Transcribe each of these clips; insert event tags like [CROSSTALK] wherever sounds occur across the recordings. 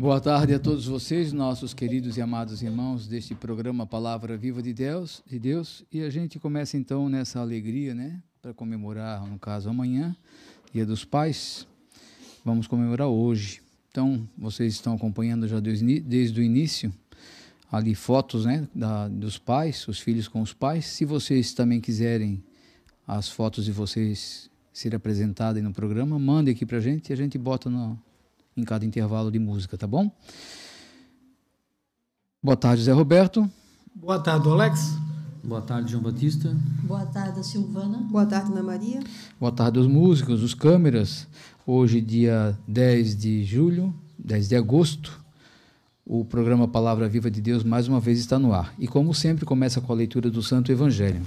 Boa tarde a todos vocês, nossos queridos e amados irmãos deste programa Palavra Viva de Deus, de Deus. E a gente começa então nessa alegria, né, para comemorar, no caso amanhã, Dia dos Pais. Vamos comemorar hoje. Então, vocês estão acompanhando já desde o início ali fotos, né, da, dos pais, os filhos com os pais. Se vocês também quiserem as fotos de vocês ser apresentadas no programa, mande aqui para a gente e a gente bota no, em cada intervalo de música, tá bom? Boa tarde, Zé Roberto. Boa tarde, Alex. Boa tarde, João Batista. Boa tarde, Silvana. Boa tarde, Ana Maria. Boa tarde os músicos, os câmeras. Hoje, dia 10 de julho, 10 de agosto, o programa Palavra Viva de Deus mais uma vez está no ar. E como sempre, começa com a leitura do Santo Evangelho.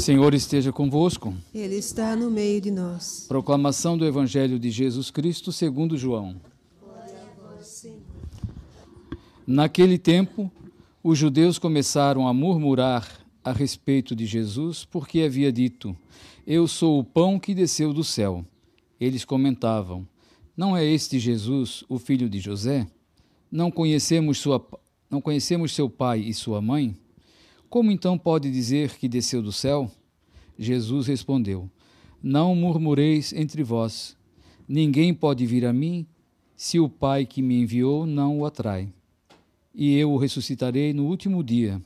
Senhor esteja convosco. Ele está no meio de nós. Proclamação do Evangelho de Jesus Cristo segundo João. Naquele tempo, os judeus começaram a murmurar a respeito de Jesus, porque havia dito: Eu sou o pão que desceu do céu. Eles comentavam: Não é este Jesus, o filho de José? Não conhecemos sua não conhecemos seu pai e sua mãe? Como então pode dizer que desceu do céu? Jesus respondeu: Não murmureis entre vós. Ninguém pode vir a mim se o Pai que me enviou não o atrai. E eu o ressuscitarei no último dia.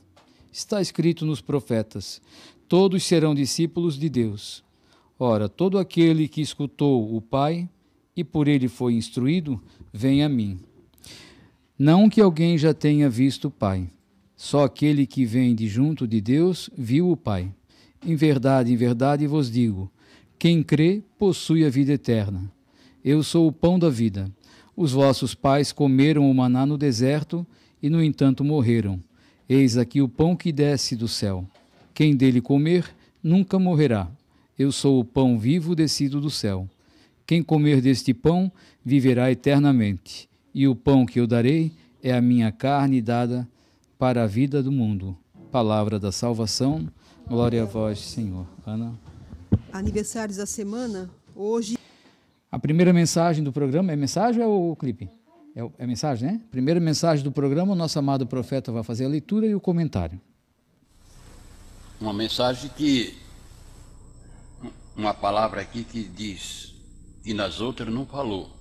Está escrito nos profetas: Todos serão discípulos de Deus. Ora, todo aquele que escutou o Pai e por ele foi instruído, vem a mim. Não que alguém já tenha visto o Pai só aquele que vem de junto de Deus viu o Pai. Em verdade, em verdade vos digo: quem crê possui a vida eterna. Eu sou o pão da vida. Os vossos pais comeram o maná no deserto e, no entanto, morreram. Eis aqui o pão que desce do céu. Quem dele comer nunca morrerá. Eu sou o pão vivo descido do céu. Quem comer deste pão viverá eternamente. E o pão que eu darei é a minha carne dada para a vida do mundo. Palavra da salvação. Glória a vós, Senhor. Ana. Aniversários da semana, hoje. A primeira mensagem do programa é mensagem ou o clipe? É, é mensagem, né? Primeira mensagem do programa, o nosso amado profeta vai fazer a leitura e o comentário. Uma mensagem que. Uma palavra aqui que diz, e nas outras não falou.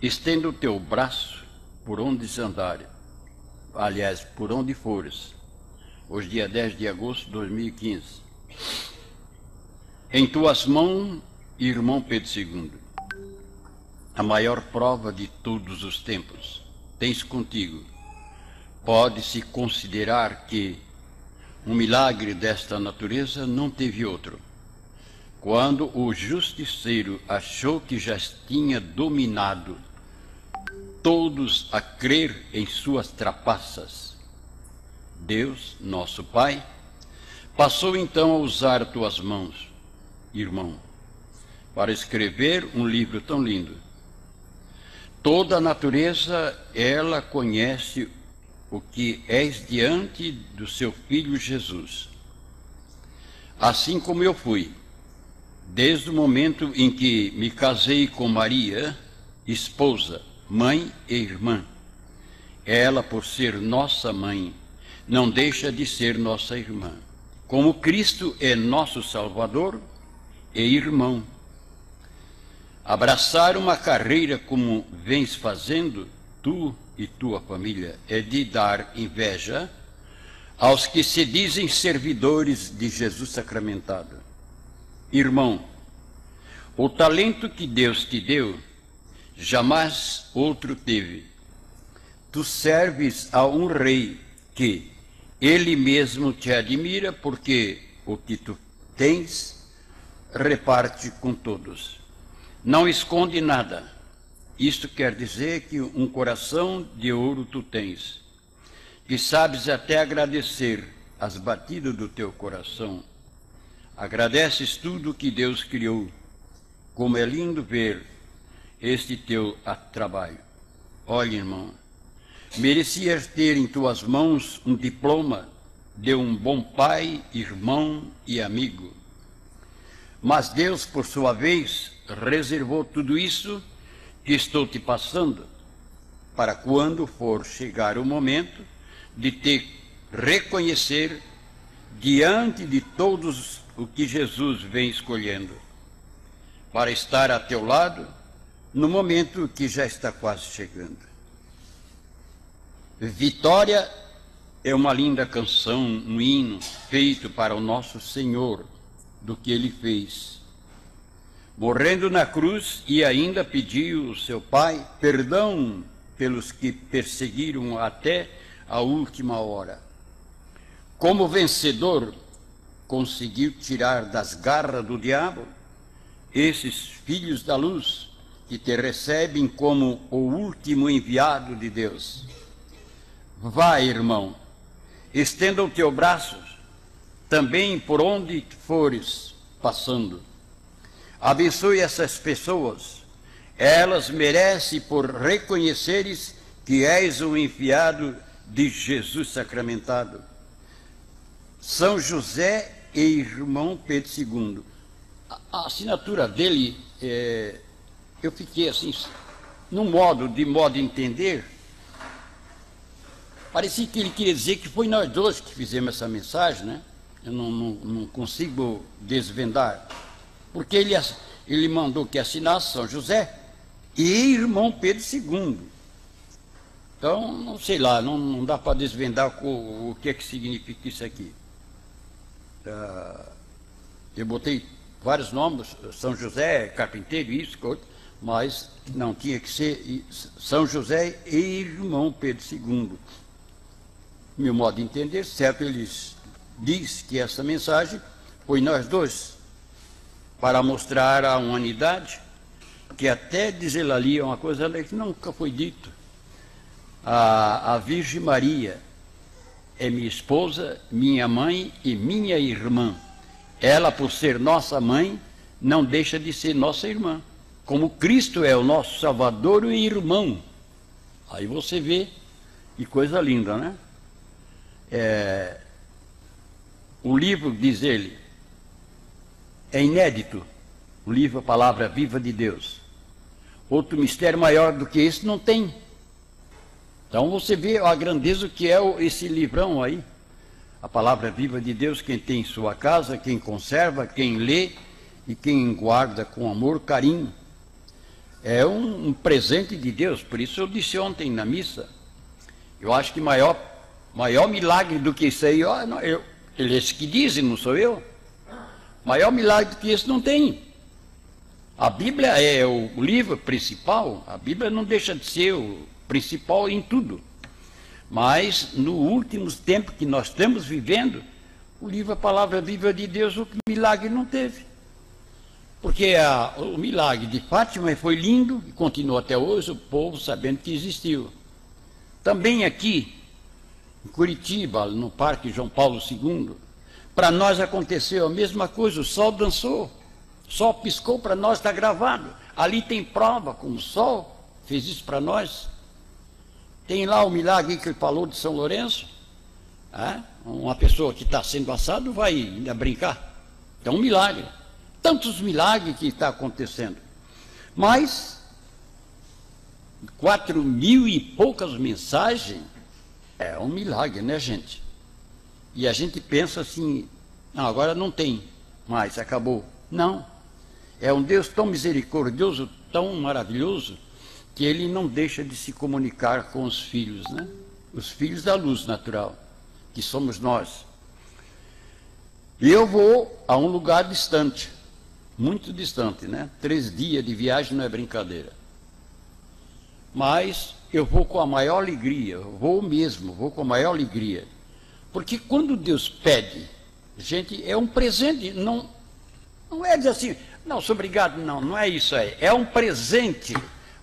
Estenda o teu braço por onde andares aliás, por onde fores, hoje dia 10 de agosto de 2015. Em tuas mãos, irmão Pedro II, a maior prova de todos os tempos, tens contigo. Pode-se considerar que um milagre desta natureza não teve outro. Quando o justiceiro achou que já tinha dominado todos a crer em suas trapaças. Deus, nosso Pai, passou então a usar tuas mãos, irmão, para escrever um livro tão lindo. Toda a natureza, ela conhece o que és diante do seu filho Jesus. Assim como eu fui, desde o momento em que me casei com Maria, esposa, mãe e irmã. Ela, por ser nossa mãe, não deixa de ser nossa irmã. Como Cristo é nosso Salvador e irmão. Abraçar uma carreira como vens fazendo, tu e tua família, é de dar inveja aos que se dizem servidores de Jesus sacramentado. Irmão, o talento que Deus te deu jamais outro teve. Tu serves a um rei que ele mesmo te admira, porque o que tu tens reparte com todos. Não esconde nada. Isto quer dizer que um coração de ouro tu tens, que sabes até agradecer as batidas do teu coração. Agradeces tudo que Deus criou. Como é lindo ver este teu trabalho. Olha, irmão, merecias ter em tuas mãos um diploma de um bom pai, irmão e amigo. Mas Deus, por sua vez, reservou tudo isso que estou te passando para quando for chegar o momento de te reconhecer diante de todos o que Jesus vem escolhendo, para estar a teu lado no momento que já está quase chegando. Vitória é uma linda canção, um hino feito para o nosso Senhor, do que ele fez. Morrendo na cruz e ainda pediu seu Pai perdão pelos que perseguiram até a última hora. Como vencedor, conseguiu tirar das garras do diabo esses filhos da luz que te recebem como o último enviado de Deus. Vai, irmão, estenda o teu braço também por onde fores passando. Abençoe essas pessoas. Elas merecem por reconheceres que és o enviado de Jesus sacramentado. São José e irmão Pedro II. A, assinatura dele, é, eu fiquei assim, num modo, de modo de entender, parecia que ele queria dizer que foi nós dois que fizemos essa mensagem, né? Eu não, não, não consigo desvendar. Porque ele, ele mandou que assinasse São José e irmão Pedro II. Então, não sei lá, não, não dá para desvendar o, o que é que significa isso aqui. Uh, eu botei vários nomes, São José, carpinteiro, isso, outro, mas não tinha que ser São José e irmão Pedro II. Meu modo de entender, certo, eles diz que essa mensagem foi nós dois, para mostrar a humanidade que até dizer ali é uma coisa que nunca foi dito. A, a Virgem Maria é minha esposa, minha mãe e minha irmã. Ela, por ser nossa mãe, não deixa de ser nossa irmã. Como Cristo é o nosso Salvador e irmão. Aí você vê, que coisa linda, né? É, o livro, diz ele, é inédito. O livro, a palavra viva de Deus. Outro mistério maior do que esse não tem. Então você vê a grandeza que é esse livrão aí. A palavra viva de Deus, quem tem em sua casa, quem conserva, quem lê e quem guarda com amor, carinho. É um, um presente de Deus. Por isso eu disse ontem na missa. Eu acho que maior, maior milagre do que isso aí, eu, eu, eles que dizem, não sou eu. Maior milagre do que isso não tem. A Bíblia é o livro principal, a Bíblia não deixa de ser o principal em tudo. Mas no últimos tempos que nós estamos vivendo, o livro A Palavra Viva de Deus, o milagre não teve. Porque a, o milagre de Fátima foi lindo e continua até hoje, o povo sabendo que existiu. Também aqui, em Curitiba, no Parque João Paulo II, para nós aconteceu a mesma coisa, o sol dançou, o sol piscou para nós, está gravado. Ali tem prova, como o sol fez isso para nós. Tem lá o milagre que ele falou de São Lourenço. É? Uma pessoa que está sendo assado vai ainda brincar. É um milagre. Tantos milagres que está acontecendo. Mas, quatro mil e poucas mensagens é um milagre, né, gente? E a gente pensa assim, não, agora não tem mais, acabou. Não. É um Deus tão misericordioso, tão maravilhoso, que ele não deixa de se comunicar com os filhos, né? Os filhos da luz natural, que somos nós. E eu vou a um lugar distante, muito distante, né? Três dias de viagem não é brincadeira. Mas eu vou com a maior alegria, vou mesmo, vou com a maior alegria. Porque quando Deus pede, gente, é um presente, não, não é dizer assim, não, sou obrigado, não, não é isso aí, é um presente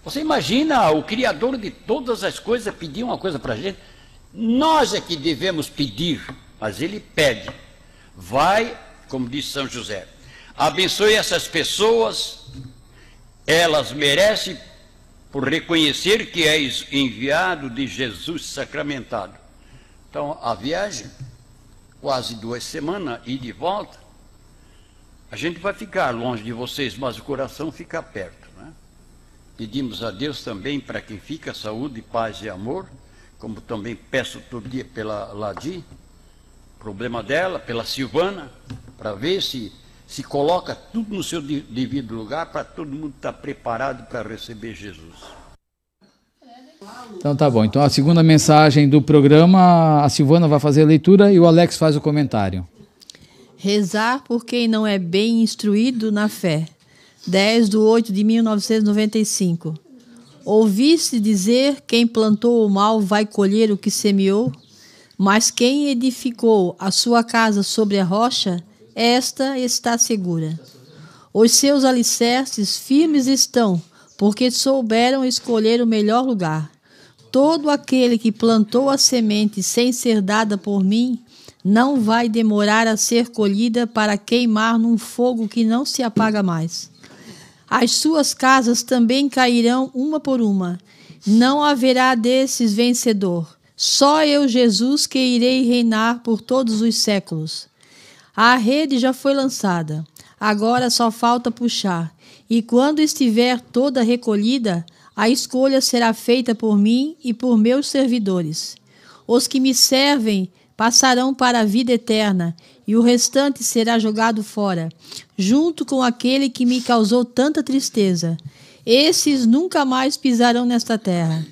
você imagina o Criador de todas as coisas pedir uma coisa para a gente? Nós é que devemos pedir, mas ele pede. Vai, como disse São José, abençoe essas pessoas, elas merecem por reconhecer que és enviado de Jesus sacramentado. Então, a viagem, quase duas semanas, e de volta, A gente vai ficar longe de vocês, mas o coração fica perto. Né? Pedimos a Deus também para quem fica saúde, paz e amor, como também peço todo dia pela Ladi, problema dela, pela Silvana, para ver se se coloca tudo no seu devido lugar para todo mundo estar tá preparado para receber Jesus. Então tá bom. Então a segunda mensagem do programa, a Silvana vai fazer a leitura e o Alex faz o comentário. Rezar por quem não é bem instruído na fé. 10 de 8 de 1995. Ouviste dizer: quem plantou o mal vai colher o que semeou? Mas quem edificou a sua casa sobre a rocha, esta está segura. Os seus alicerces firmes estão, porque souberam escolher o melhor lugar. Todo aquele que plantou a semente sem ser dada por mim, não vai demorar a ser colhida para queimar num fogo que não se apaga mais. As suas casas também cairão uma por uma. Não haverá desses vencedor. Só eu, Jesus, que irei reinar por todos os séculos. A rede já foi lançada, agora só falta puxar. E quando estiver toda recolhida, a escolha será feita por mim e por meus servidores. Os que me servem passarão para a vida eterna, e o restante será jogado fora, junto com aquele que me causou tanta tristeza. Esses nunca mais pisarão nesta terra.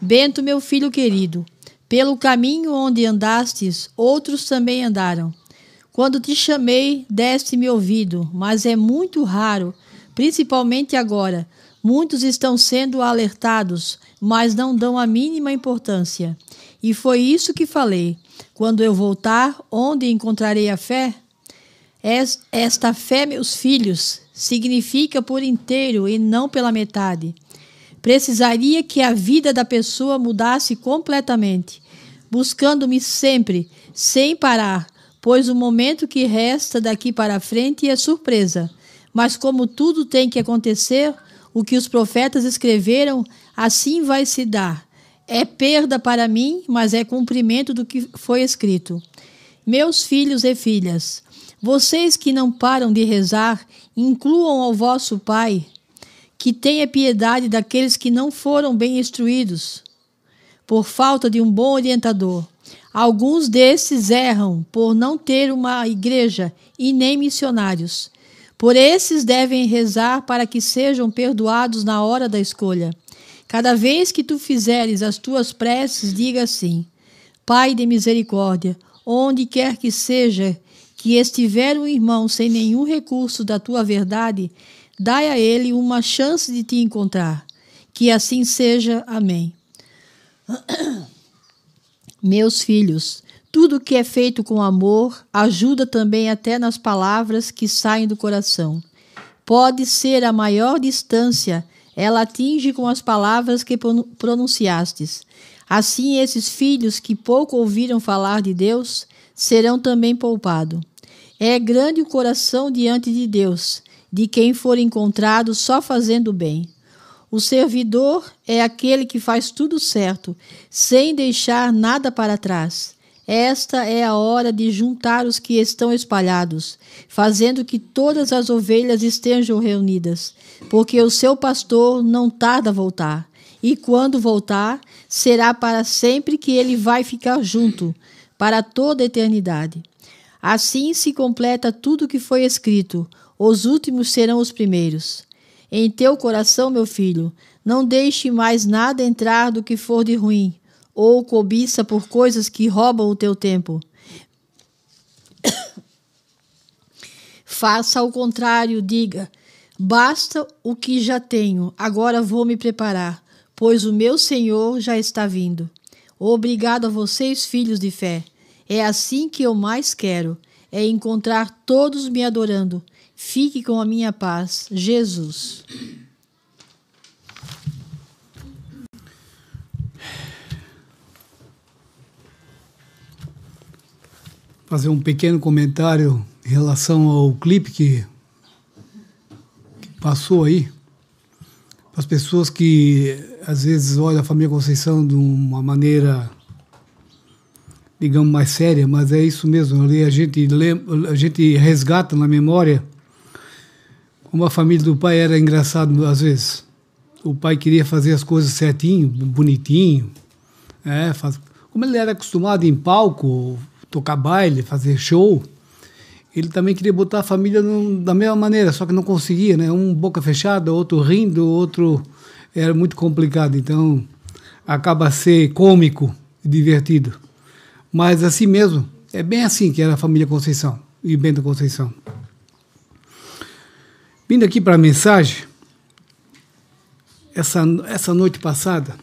Bento, meu filho querido, pelo caminho onde andastes, outros também andaram. Quando te chamei, deste-me ouvido, mas é muito raro, principalmente agora. Muitos estão sendo alertados, mas não dão a mínima importância. E foi isso que falei. Quando eu voltar, onde encontrarei a fé? Esta fé, meus filhos, significa por inteiro e não pela metade. Precisaria que a vida da pessoa mudasse completamente, buscando-me sempre, sem parar, pois o momento que resta daqui para frente é surpresa. Mas como tudo tem que acontecer, o que os profetas escreveram, assim vai se dar. É perda para mim, mas é cumprimento do que foi escrito. Meus filhos e filhas, vocês que não param de rezar, incluam ao vosso Pai que tenha piedade daqueles que não foram bem instruídos, por falta de um bom orientador. Alguns desses erram por não ter uma igreja e nem missionários. Por esses devem rezar para que sejam perdoados na hora da escolha. Cada vez que tu fizeres as tuas preces, diga assim: Pai de misericórdia, onde quer que seja que estiver um irmão sem nenhum recurso da tua verdade, Dai a ele uma chance de te encontrar. Que assim seja. Amém. [CLEARS THROAT] Meus filhos, tudo que é feito com amor ajuda também até nas palavras que saem do coração. Pode ser a maior distância, ela atinge com as palavras que pronunciastes. Assim, esses filhos que pouco ouviram falar de Deus serão também poupados. É grande o coração diante de Deus de quem for encontrado só fazendo bem. O servidor é aquele que faz tudo certo, sem deixar nada para trás. Esta é a hora de juntar os que estão espalhados, fazendo que todas as ovelhas estejam reunidas, porque o seu pastor não tarda a voltar. E quando voltar, será para sempre que ele vai ficar junto, para toda a eternidade. Assim se completa tudo o que foi escrito os últimos serão os primeiros. Em teu coração, meu filho, não deixe mais nada entrar do que for de ruim, ou cobiça por coisas que roubam o teu tempo. [COUGHS] Faça ao contrário, diga: basta o que já tenho, agora vou me preparar, pois o meu Senhor já está vindo. Obrigado a vocês, filhos de fé. É assim que eu mais quero, é encontrar todos me adorando Fique com a minha paz, Jesus. Fazer um pequeno comentário em relação ao clipe que, que passou aí. As pessoas que às vezes olham a família Conceição de uma maneira digamos mais séria, mas é isso mesmo. A gente lê, a gente resgata na memória Como a família do pai era engraçado às vezes. O pai queria fazer as coisas certinho, bonitinho. É, faz... Como ele era acostumado em palco, tocar baile, fazer show, ele também queria botar a família no, da mesma maneira, só que não conseguia, né? Um boca fechada, outro rindo, outro era muito complicado. Então acaba ser cômico e divertido. Mas assim mesmo, é bem assim que era a família Conceição e Bento Conceição. Vindo aqui para a mensagem, essa, essa noite passada,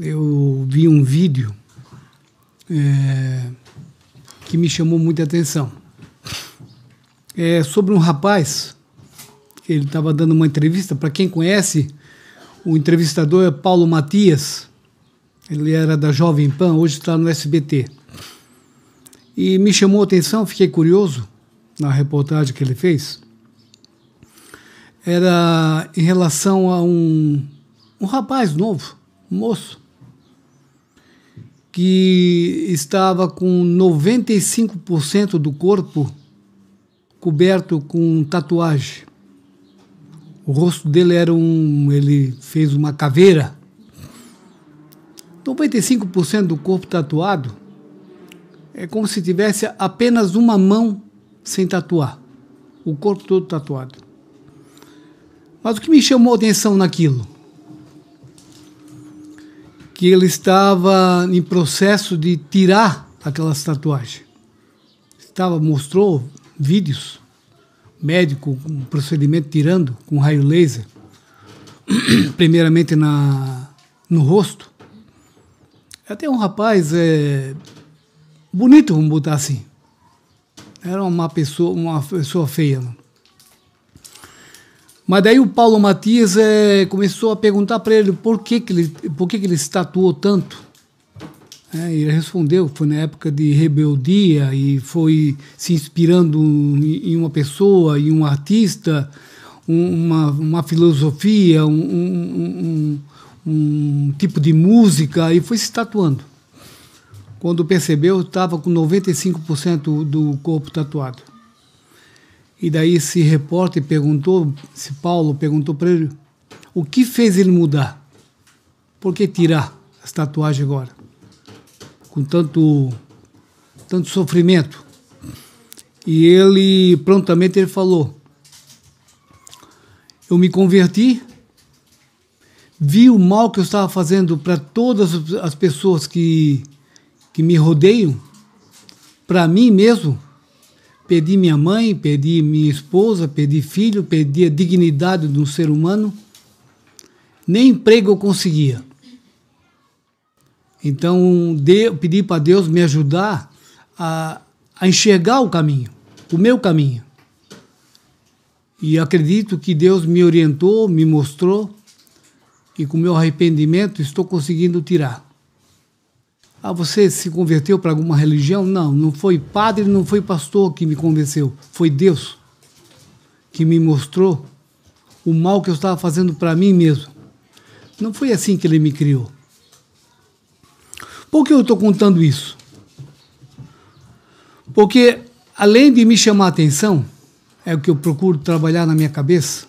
eu vi um vídeo é, que me chamou muita atenção. É sobre um rapaz, ele estava dando uma entrevista, para quem conhece, o entrevistador é Paulo Matias, ele era da Jovem Pan, hoje está no SBT. E me chamou a atenção, fiquei curioso na reportagem que ele fez. Era em relação a um, um rapaz novo, um moço, que estava com 95% do corpo coberto com tatuagem. O rosto dele era um. Ele fez uma caveira. 95% do corpo tatuado é como se tivesse apenas uma mão sem tatuar. O corpo todo tatuado. Mas o que me chamou a atenção naquilo? Que ele estava em processo de tirar aquelas tatuagens. Estava, mostrou vídeos, médico, um procedimento tirando com raio laser, [CLEARS THROAT] primeiramente na, no rosto. Até um rapaz é, bonito, vamos botar assim. Era uma pessoa, uma pessoa feia. Não? Mas daí o Paulo Matias é, começou a perguntar para ele por que, que ele por que, que ele se tatuou tanto. É, ele respondeu foi na época de rebeldia e foi se inspirando em uma pessoa, em um artista, uma, uma filosofia, um, um, um, um tipo de música e foi se tatuando. Quando percebeu, estava com 95% do corpo tatuado. E daí esse repórter perguntou, esse Paulo perguntou para ele, o que fez ele mudar? Por que tirar as tatuagens agora? Com tanto, tanto sofrimento. E ele, prontamente, ele falou, eu me converti, vi o mal que eu estava fazendo para todas as pessoas que, que me rodeiam, para mim mesmo, Perdi minha mãe, perdi minha esposa, perdi filho, perdi a dignidade de um ser humano. Nem emprego eu conseguia. Então, eu pedi para Deus me ajudar a, a enxergar o caminho, o meu caminho. E acredito que Deus me orientou, me mostrou, e com meu arrependimento estou conseguindo tirar. Ah, você se converteu para alguma religião? Não, não foi padre, não foi pastor que me convenceu. Foi Deus que me mostrou o mal que eu estava fazendo para mim mesmo. Não foi assim que ele me criou. Por que eu estou contando isso? Porque, além de me chamar a atenção, é o que eu procuro trabalhar na minha cabeça,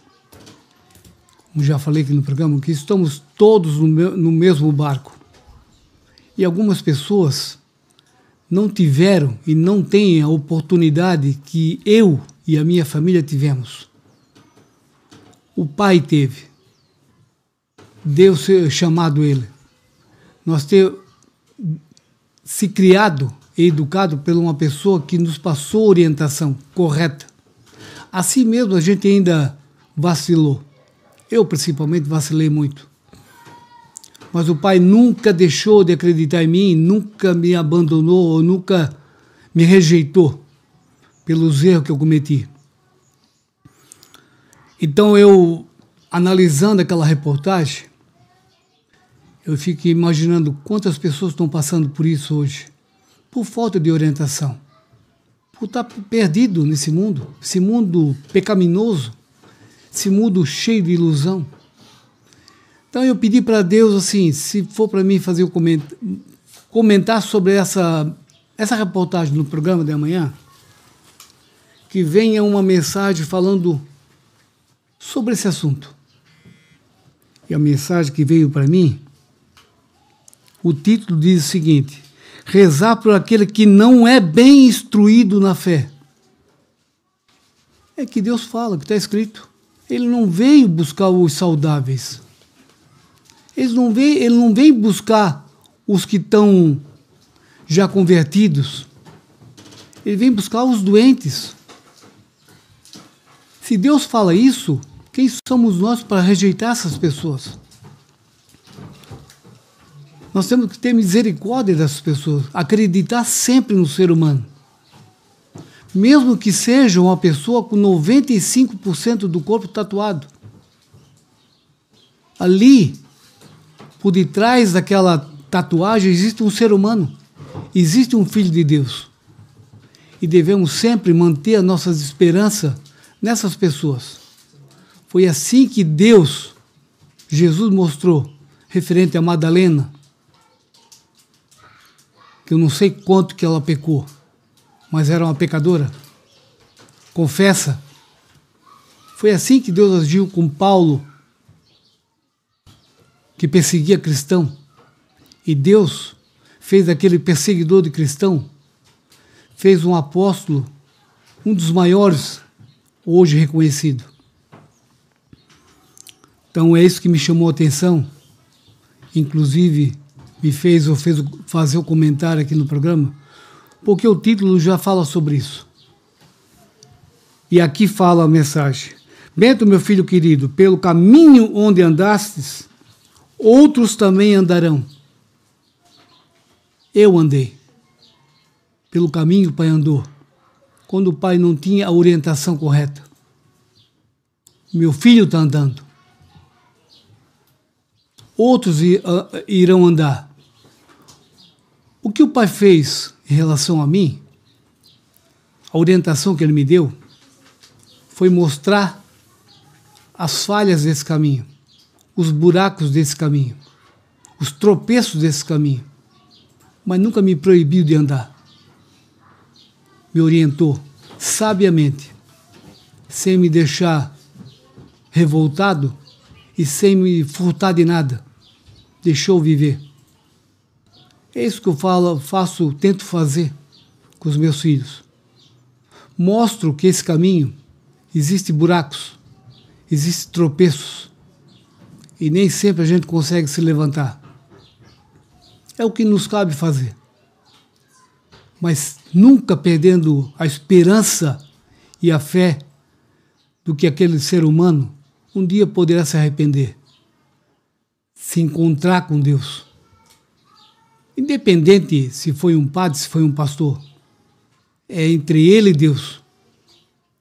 como já falei aqui no programa, que estamos todos no, no mesmo barco. E algumas pessoas não tiveram e não têm a oportunidade que eu e a minha família tivemos. O pai teve. Deus chamado ele. Nós ter se criado e educado por uma pessoa que nos passou orientação correta. Assim mesmo a gente ainda vacilou. Eu principalmente vacilei muito. Mas o pai nunca deixou de acreditar em mim, nunca me abandonou, nunca me rejeitou pelos erros que eu cometi. Então eu, analisando aquela reportagem, eu fico imaginando quantas pessoas estão passando por isso hoje, por falta de orientação, por estar perdido nesse mundo, esse mundo pecaminoso, esse mundo cheio de ilusão. Então eu pedi para Deus assim, se for para mim fazer o coment... comentar sobre essa essa reportagem no programa de amanhã, que venha uma mensagem falando sobre esse assunto. E a mensagem que veio para mim, o título diz o seguinte: rezar por aquele que não é bem instruído na fé. É que Deus fala, que está escrito. Ele não veio buscar os saudáveis. Ele não vem, ele não vem buscar os que estão já convertidos. Ele vem buscar os doentes. Se Deus fala isso, quem somos nós para rejeitar essas pessoas? Nós temos que ter misericórdia dessas pessoas, acreditar sempre no ser humano. Mesmo que seja uma pessoa com 95% do corpo tatuado. Ali, por detrás daquela tatuagem, existe um ser humano, existe um filho de Deus. E devemos sempre manter a nossa esperança nessas pessoas. Foi assim que Deus, Jesus mostrou, referente a Madalena, que eu não sei quanto que ela pecou, mas era uma pecadora. Confessa. Foi assim que Deus agiu com Paulo, que perseguia cristão. E Deus fez aquele perseguidor de cristão, fez um apóstolo, um dos maiores hoje reconhecido. Então é isso que me chamou a atenção, inclusive me fez, fez fazer o comentário aqui no programa, porque o título já fala sobre isso. E aqui fala a mensagem. Bento, meu filho querido, pelo caminho onde andastes, outros também andarão. Eu andei. Pelo caminho o pai andou. Quando o pai não tinha a orientação correta. Meu filho está andando. Outros irão andar. O que o pai fez em relação a mim, a orientação que ele me deu, foi mostrar as falhas desse caminho, os buracos desse caminho, os tropeços desse caminho mas nunca me proibiu de andar. Me orientou sabiamente, sem me deixar revoltado e sem me furtar de nada. Deixou viver. É isso que eu falo, faço, tento fazer com os meus filhos. Mostro que esse caminho existe buracos, existe tropeços e nem sempre a gente consegue se levantar. É o que nos cabe fazer. Mas nunca perdendo a esperança e a fé do que aquele ser humano um dia poderá se arrepender, se encontrar com Deus. Independente se foi um padre, se foi um pastor, é entre ele e Deus.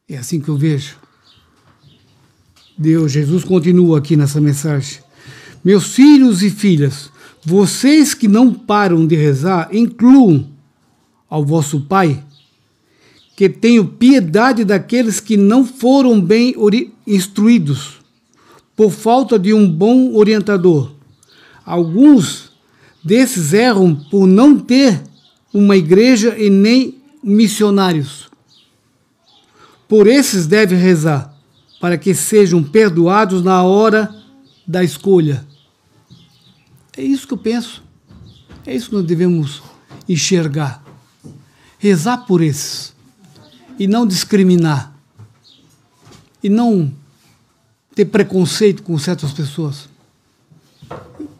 É assim que eu vejo. Deus, Jesus continua aqui nessa mensagem. Meus filhos e filhas, vocês que não param de rezar, incluam ao vosso Pai, que tenho piedade daqueles que não foram bem instruídos, por falta de um bom orientador. Alguns desses erram por não ter uma igreja e nem missionários. Por esses deve rezar, para que sejam perdoados na hora da escolha. É isso que eu penso. É isso que nós devemos enxergar. Rezar por esses. E não discriminar. E não ter preconceito com certas pessoas.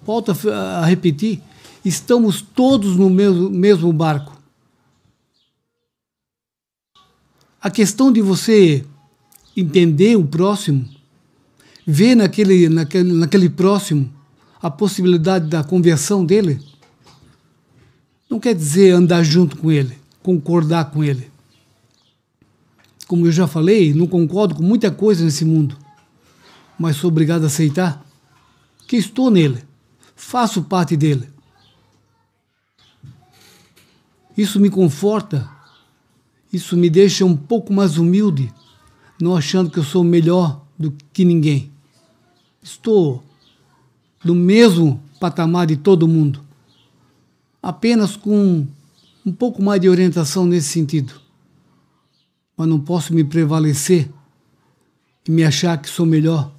Volto a repetir: estamos todos no mesmo, mesmo barco. A questão de você entender o próximo, ver naquele, naquele, naquele próximo a possibilidade da conversão dele, não quer dizer andar junto com ele, concordar com ele. Como eu já falei, não concordo com muita coisa nesse mundo, mas sou obrigado a aceitar que estou nele, faço parte dele. Isso me conforta, isso me deixa um pouco mais humilde, não achando que eu sou melhor do que ninguém. Estou no mesmo patamar de todo mundo, apenas com um pouco mais de orientação nesse sentido. Mas não posso me prevalecer e me achar que sou melhor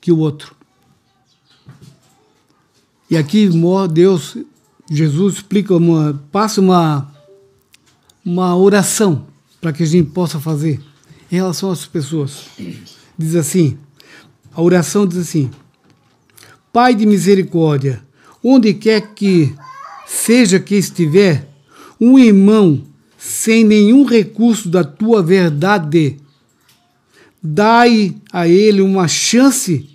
que o outro. E aqui Deus, Jesus explica uma, passa uma uma oração para que a gente possa fazer em relação às pessoas. Diz assim: a oração diz assim: Pai de misericórdia, onde quer que seja que estiver, um irmão sem nenhum recurso da tua verdade, dai a ele uma chance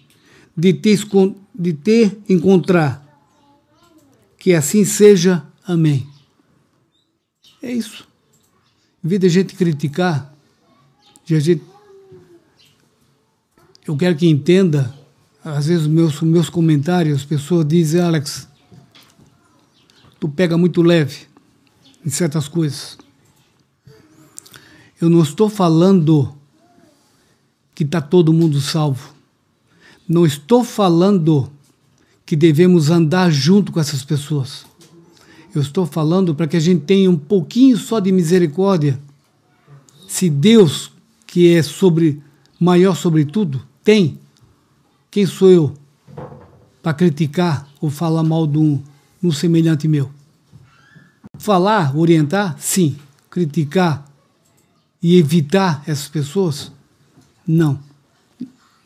de te, de te encontrar. Que assim seja. Amém. É isso. Em vez de a gente criticar, gente, eu quero que entenda, às vezes meus, meus comentários, as pessoas dizem, Alex, tu pega muito leve em certas coisas. Eu não estou falando que está todo mundo salvo. Não estou falando que devemos andar junto com essas pessoas. Eu estou falando para que a gente tenha um pouquinho só de misericórdia. Se Deus, que é sobre maior sobre tudo, tem, quem sou eu para criticar ou falar mal de um, um semelhante meu? Falar, orientar, sim. Criticar e evitar essas pessoas, não.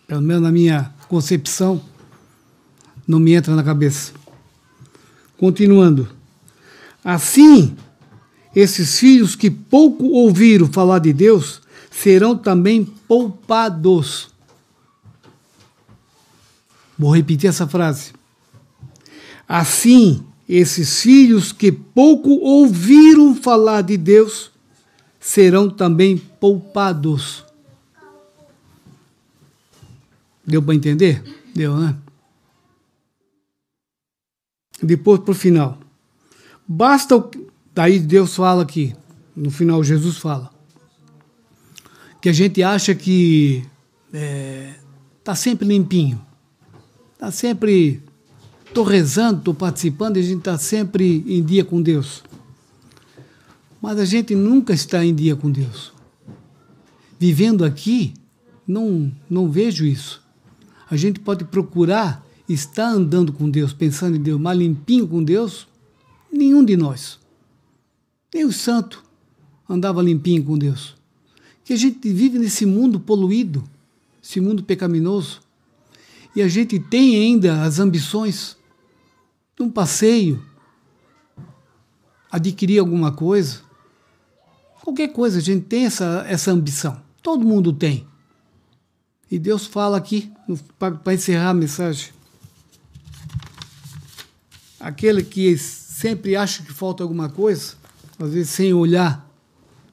Pelo menos na minha concepção, não me entra na cabeça. Continuando. Assim, esses filhos que pouco ouviram falar de Deus serão também poupados. Vou repetir essa frase. Assim, esses filhos que pouco ouviram falar de Deus serão também poupados. Deu para entender? Deu, né? Depois, para o final. Basta o. Daí Deus fala aqui, no final, Jesus fala, que a gente acha que está é, sempre limpinho, está sempre. Estou rezando, estou participando, e a gente está sempre em dia com Deus. Mas a gente nunca está em dia com Deus. Vivendo aqui, não, não vejo isso. A gente pode procurar estar andando com Deus, pensando em Deus, mas limpinho com Deus, Nenhum de nós. Nem o santo andava limpinho com Deus. Que a gente vive nesse mundo poluído, esse mundo pecaminoso, e a gente tem ainda as ambições de um passeio, adquirir alguma coisa. Qualquer coisa, a gente tem essa, essa ambição. Todo mundo tem. E Deus fala aqui, para encerrar a mensagem. Aquele que sempre acha que falta alguma coisa, às vezes sem olhar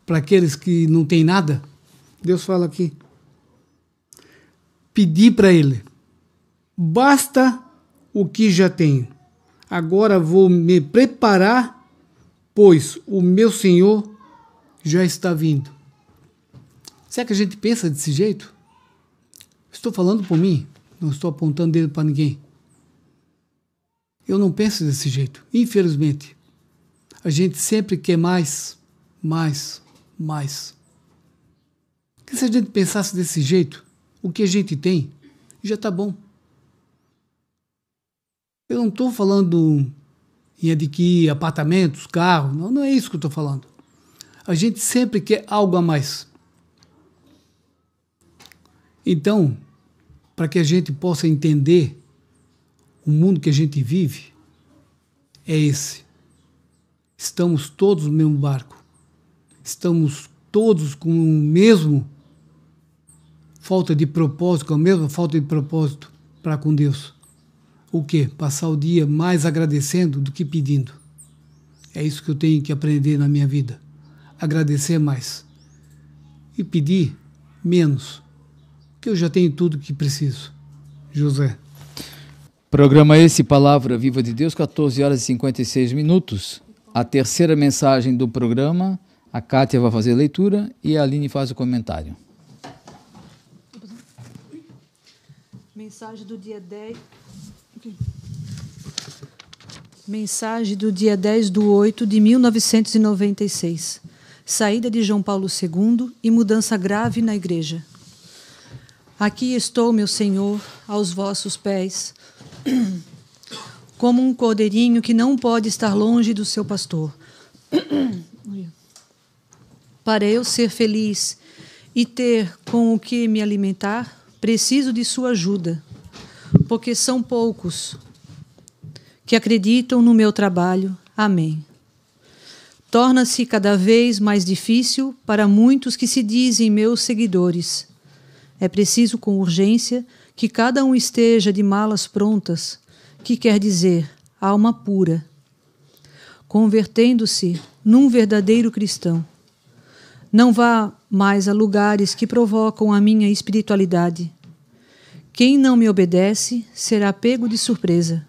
para aqueles que não têm nada, Deus fala aqui. Pedir para Ele, basta o que já tenho. Agora vou me preparar, pois o meu Senhor já está vindo. Será que a gente pensa desse jeito? Estou falando por mim, não estou apontando dedo para ninguém. Eu não penso desse jeito, infelizmente. A gente sempre quer mais, mais, mais. Que se a gente pensasse desse jeito, o que a gente tem já está bom. Eu não estou falando em adquirir apartamentos, carros, não, não é isso que eu estou falando. A gente sempre quer algo a mais. Então, para que a gente possa entender o mundo que a gente vive é esse. Estamos todos no mesmo barco. Estamos todos com o mesmo falta de propósito, com a mesma falta de propósito para com Deus. O que? Passar o dia mais agradecendo do que pedindo. É isso que eu tenho que aprender na minha vida. Agradecer mais. E pedir menos. Que eu já tenho tudo que preciso. José. Programa esse, Palavra Viva de Deus, 14 horas e 56 minutos. A terceira mensagem do programa, a Kátia vai fazer a leitura e a Aline faz o comentário. Mensagem do dia 10. Mensagem do dia 10 de 8 de 1996. Saída de João Paulo II e mudança grave na igreja. Aqui estou, meu Senhor, aos vossos pés, [CLEARS THROAT] como um cordeirinho que não pode estar longe do seu pastor. [CLEARS THROAT] Para eu ser feliz e ter com o que me alimentar, preciso de sua ajuda, porque são poucos que acreditam no meu trabalho. Amém. Torna-se cada vez mais difícil para muitos que se dizem meus seguidores. É preciso com urgência que cada um esteja de malas prontas, que quer dizer alma pura, convertendo-se num verdadeiro cristão. Não vá mais a lugares que provocam a minha espiritualidade. Quem não me obedece será pego de surpresa.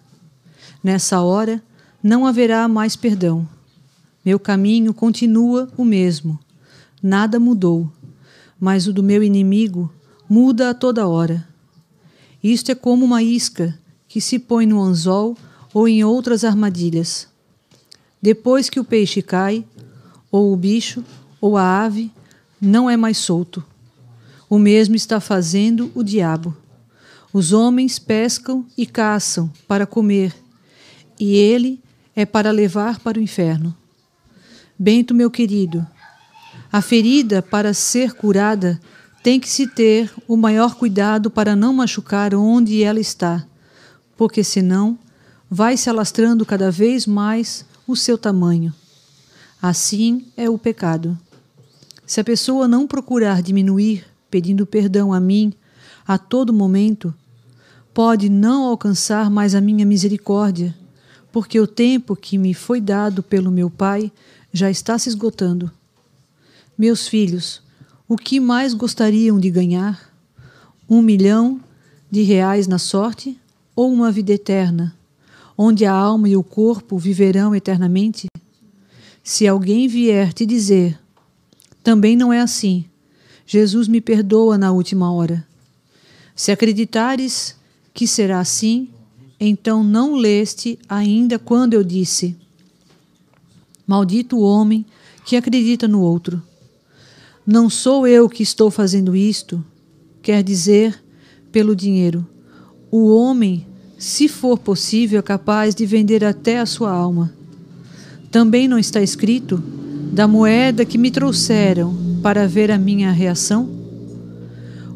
Nessa hora, não haverá mais perdão. Meu caminho continua o mesmo. Nada mudou. Mas o do meu inimigo muda a toda hora. Isto é como uma isca que se põe no anzol ou em outras armadilhas. Depois que o peixe cai, ou o bicho, ou a ave, não é mais solto. O mesmo está fazendo o diabo. Os homens pescam e caçam para comer e ele é para levar para o inferno. Bento, meu querido, a ferida, para ser curada, tem que se ter o maior cuidado para não machucar onde ela está, porque senão vai se alastrando cada vez mais o seu tamanho. Assim é o pecado. Se a pessoa não procurar diminuir, pedindo perdão a mim a todo momento, pode não alcançar mais a minha misericórdia porque o tempo que me foi dado pelo meu Pai já está se esgotando. Meus filhos, o que mais gostariam de ganhar? Um milhão de reais na sorte ou uma vida eterna, onde a alma e o corpo viverão eternamente? Se alguém vier te dizer, também não é assim, Jesus me perdoa na última hora. Se acreditares que será assim, então não leste ainda quando eu disse: Maldito o homem que acredita no outro. Não sou eu que estou fazendo isto, quer dizer, pelo dinheiro. O homem, se for possível, é capaz de vender até a sua alma. Também não está escrito da moeda que me trouxeram para ver a minha reação?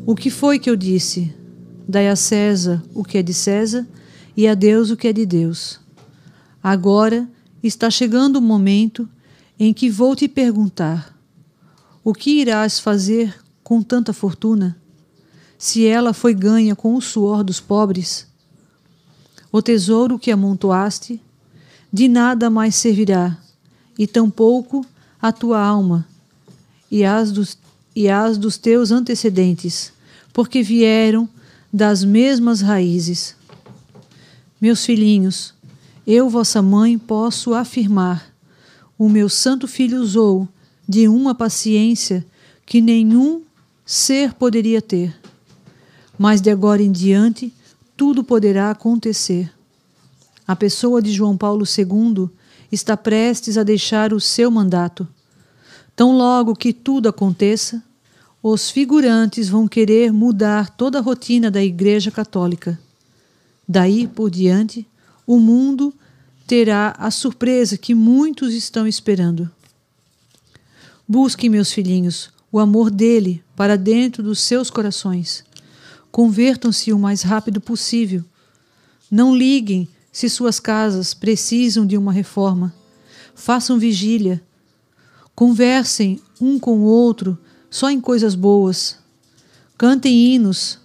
O que foi que eu disse? Dai a César o que é de César e a Deus o que é de Deus. Agora está chegando o momento em que vou te perguntar: o que irás fazer com tanta fortuna, se ela foi ganha com o suor dos pobres? O tesouro que amontoaste de nada mais servirá, e tampouco a tua alma e as dos, e as dos teus antecedentes, porque vieram das mesmas raízes. Meus filhinhos, eu, vossa mãe, posso afirmar: o meu santo filho usou de uma paciência que nenhum ser poderia ter. Mas de agora em diante, tudo poderá acontecer. A pessoa de João Paulo II está prestes a deixar o seu mandato. Tão logo que tudo aconteça, os figurantes vão querer mudar toda a rotina da Igreja Católica. Daí por diante, o mundo terá a surpresa que muitos estão esperando. Busquem, meus filhinhos, o amor dele para dentro dos seus corações. Convertam-se o mais rápido possível. Não liguem se suas casas precisam de uma reforma. Façam vigília. Conversem um com o outro só em coisas boas. Cantem hinos,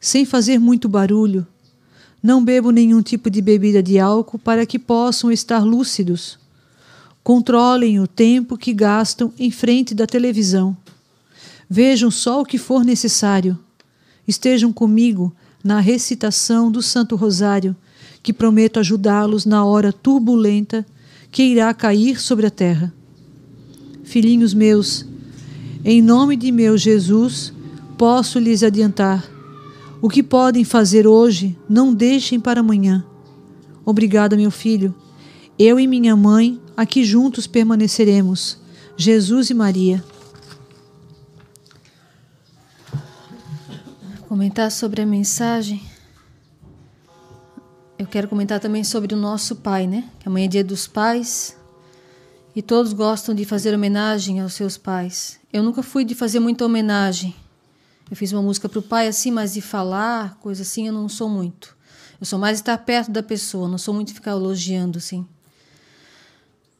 sem fazer muito barulho. Não bebo nenhum tipo de bebida de álcool para que possam estar lúcidos. Controlem o tempo que gastam em frente da televisão. Vejam só o que for necessário. Estejam comigo na recitação do Santo Rosário, que prometo ajudá-los na hora turbulenta que irá cair sobre a terra. Filhinhos meus, em nome de meu Jesus, posso lhes adiantar o que podem fazer hoje, não deixem para amanhã. Obrigada, meu filho. Eu e minha mãe aqui juntos permaneceremos. Jesus e Maria. comentar sobre a mensagem. Eu quero comentar também sobre o nosso pai, né? Que amanhã é dia dos pais e todos gostam de fazer homenagem aos seus pais. Eu nunca fui de fazer muita homenagem. Eu fiz uma música para o pai assim, mas de falar, coisa assim, eu não sou muito. Eu sou mais estar perto da pessoa, não sou muito ficar elogiando assim.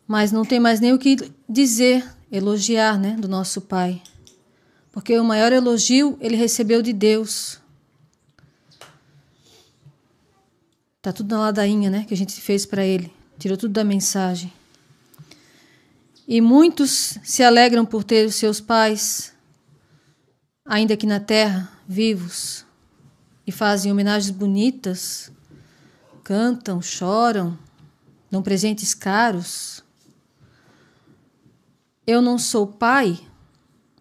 Mas não tem mais nem o que dizer, elogiar, né, do nosso pai. Porque o maior elogio ele recebeu de Deus. Tá tudo na ladainha, né, que a gente fez para ele. Tirou tudo da mensagem. E muitos se alegram por ter os seus pais ainda aqui na terra, vivos, e fazem homenagens bonitas, cantam, choram, dão presentes caros. Eu não sou pai,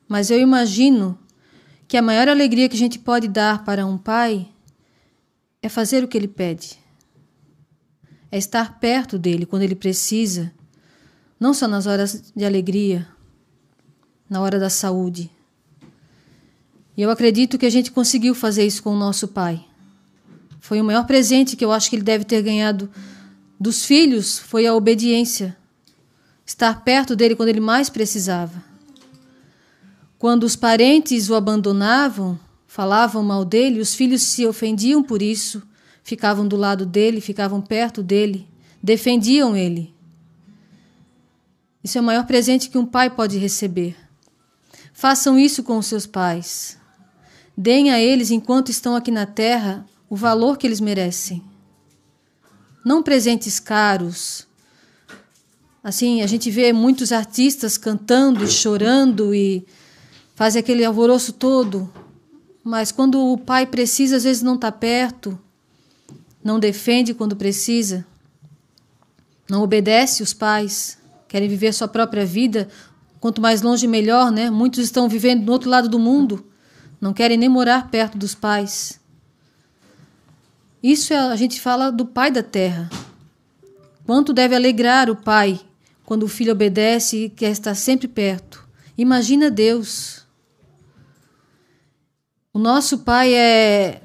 mas eu imagino que a maior alegria que a gente pode dar para um pai é fazer o que ele pede. É estar perto dele quando ele precisa não só nas horas de alegria, na hora da saúde. E eu acredito que a gente conseguiu fazer isso com o nosso pai. Foi o maior presente que eu acho que ele deve ter ganhado dos filhos foi a obediência. Estar perto dele quando ele mais precisava. Quando os parentes o abandonavam, falavam mal dele, os filhos se ofendiam por isso, ficavam do lado dele, ficavam perto dele, defendiam ele. Isso é o maior presente que um pai pode receber. Façam isso com os seus pais. Deem a eles, enquanto estão aqui na terra, o valor que eles merecem. Não presentes caros. Assim, a gente vê muitos artistas cantando e chorando e fazem aquele alvoroço todo, mas quando o pai precisa, às vezes não está perto, não defende quando precisa, não obedece os pais querem viver sua própria vida, quanto mais longe melhor, né? Muitos estão vivendo no outro lado do mundo, não querem nem morar perto dos pais. Isso é, a gente fala do pai da terra. Quanto deve alegrar o pai quando o filho obedece e quer estar sempre perto. Imagina Deus. O nosso pai é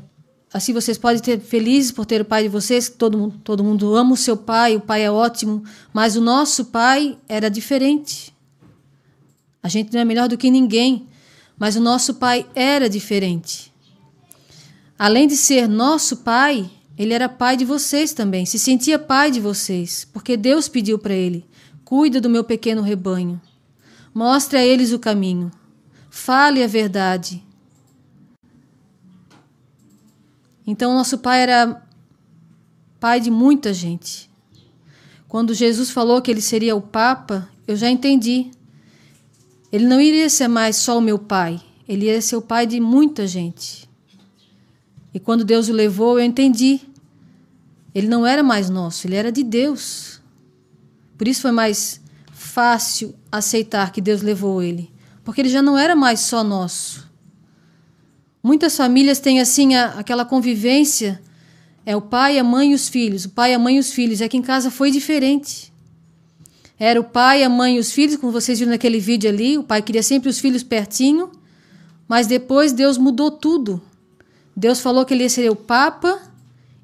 Assim vocês podem ter felizes por ter o pai de vocês, todo mundo, todo mundo ama o seu pai, o pai é ótimo, mas o nosso pai era diferente. A gente não é melhor do que ninguém, mas o nosso pai era diferente. Além de ser nosso pai, ele era pai de vocês também, se sentia pai de vocês, porque Deus pediu para ele: cuida do meu pequeno rebanho, mostre a eles o caminho, fale a verdade, Então, nosso pai era pai de muita gente. Quando Jesus falou que ele seria o Papa, eu já entendi. Ele não iria ser mais só o meu pai, ele iria ser o pai de muita gente. E quando Deus o levou, eu entendi. Ele não era mais nosso, ele era de Deus. Por isso foi mais fácil aceitar que Deus levou ele, porque ele já não era mais só nosso. Muitas famílias têm assim a, aquela convivência, é o pai, a mãe e os filhos, o pai, a mãe e os filhos. É que em casa foi diferente. Era o pai, a mãe e os filhos, como vocês viram naquele vídeo ali, o pai queria sempre os filhos pertinho, mas depois Deus mudou tudo. Deus falou que ele seria o papa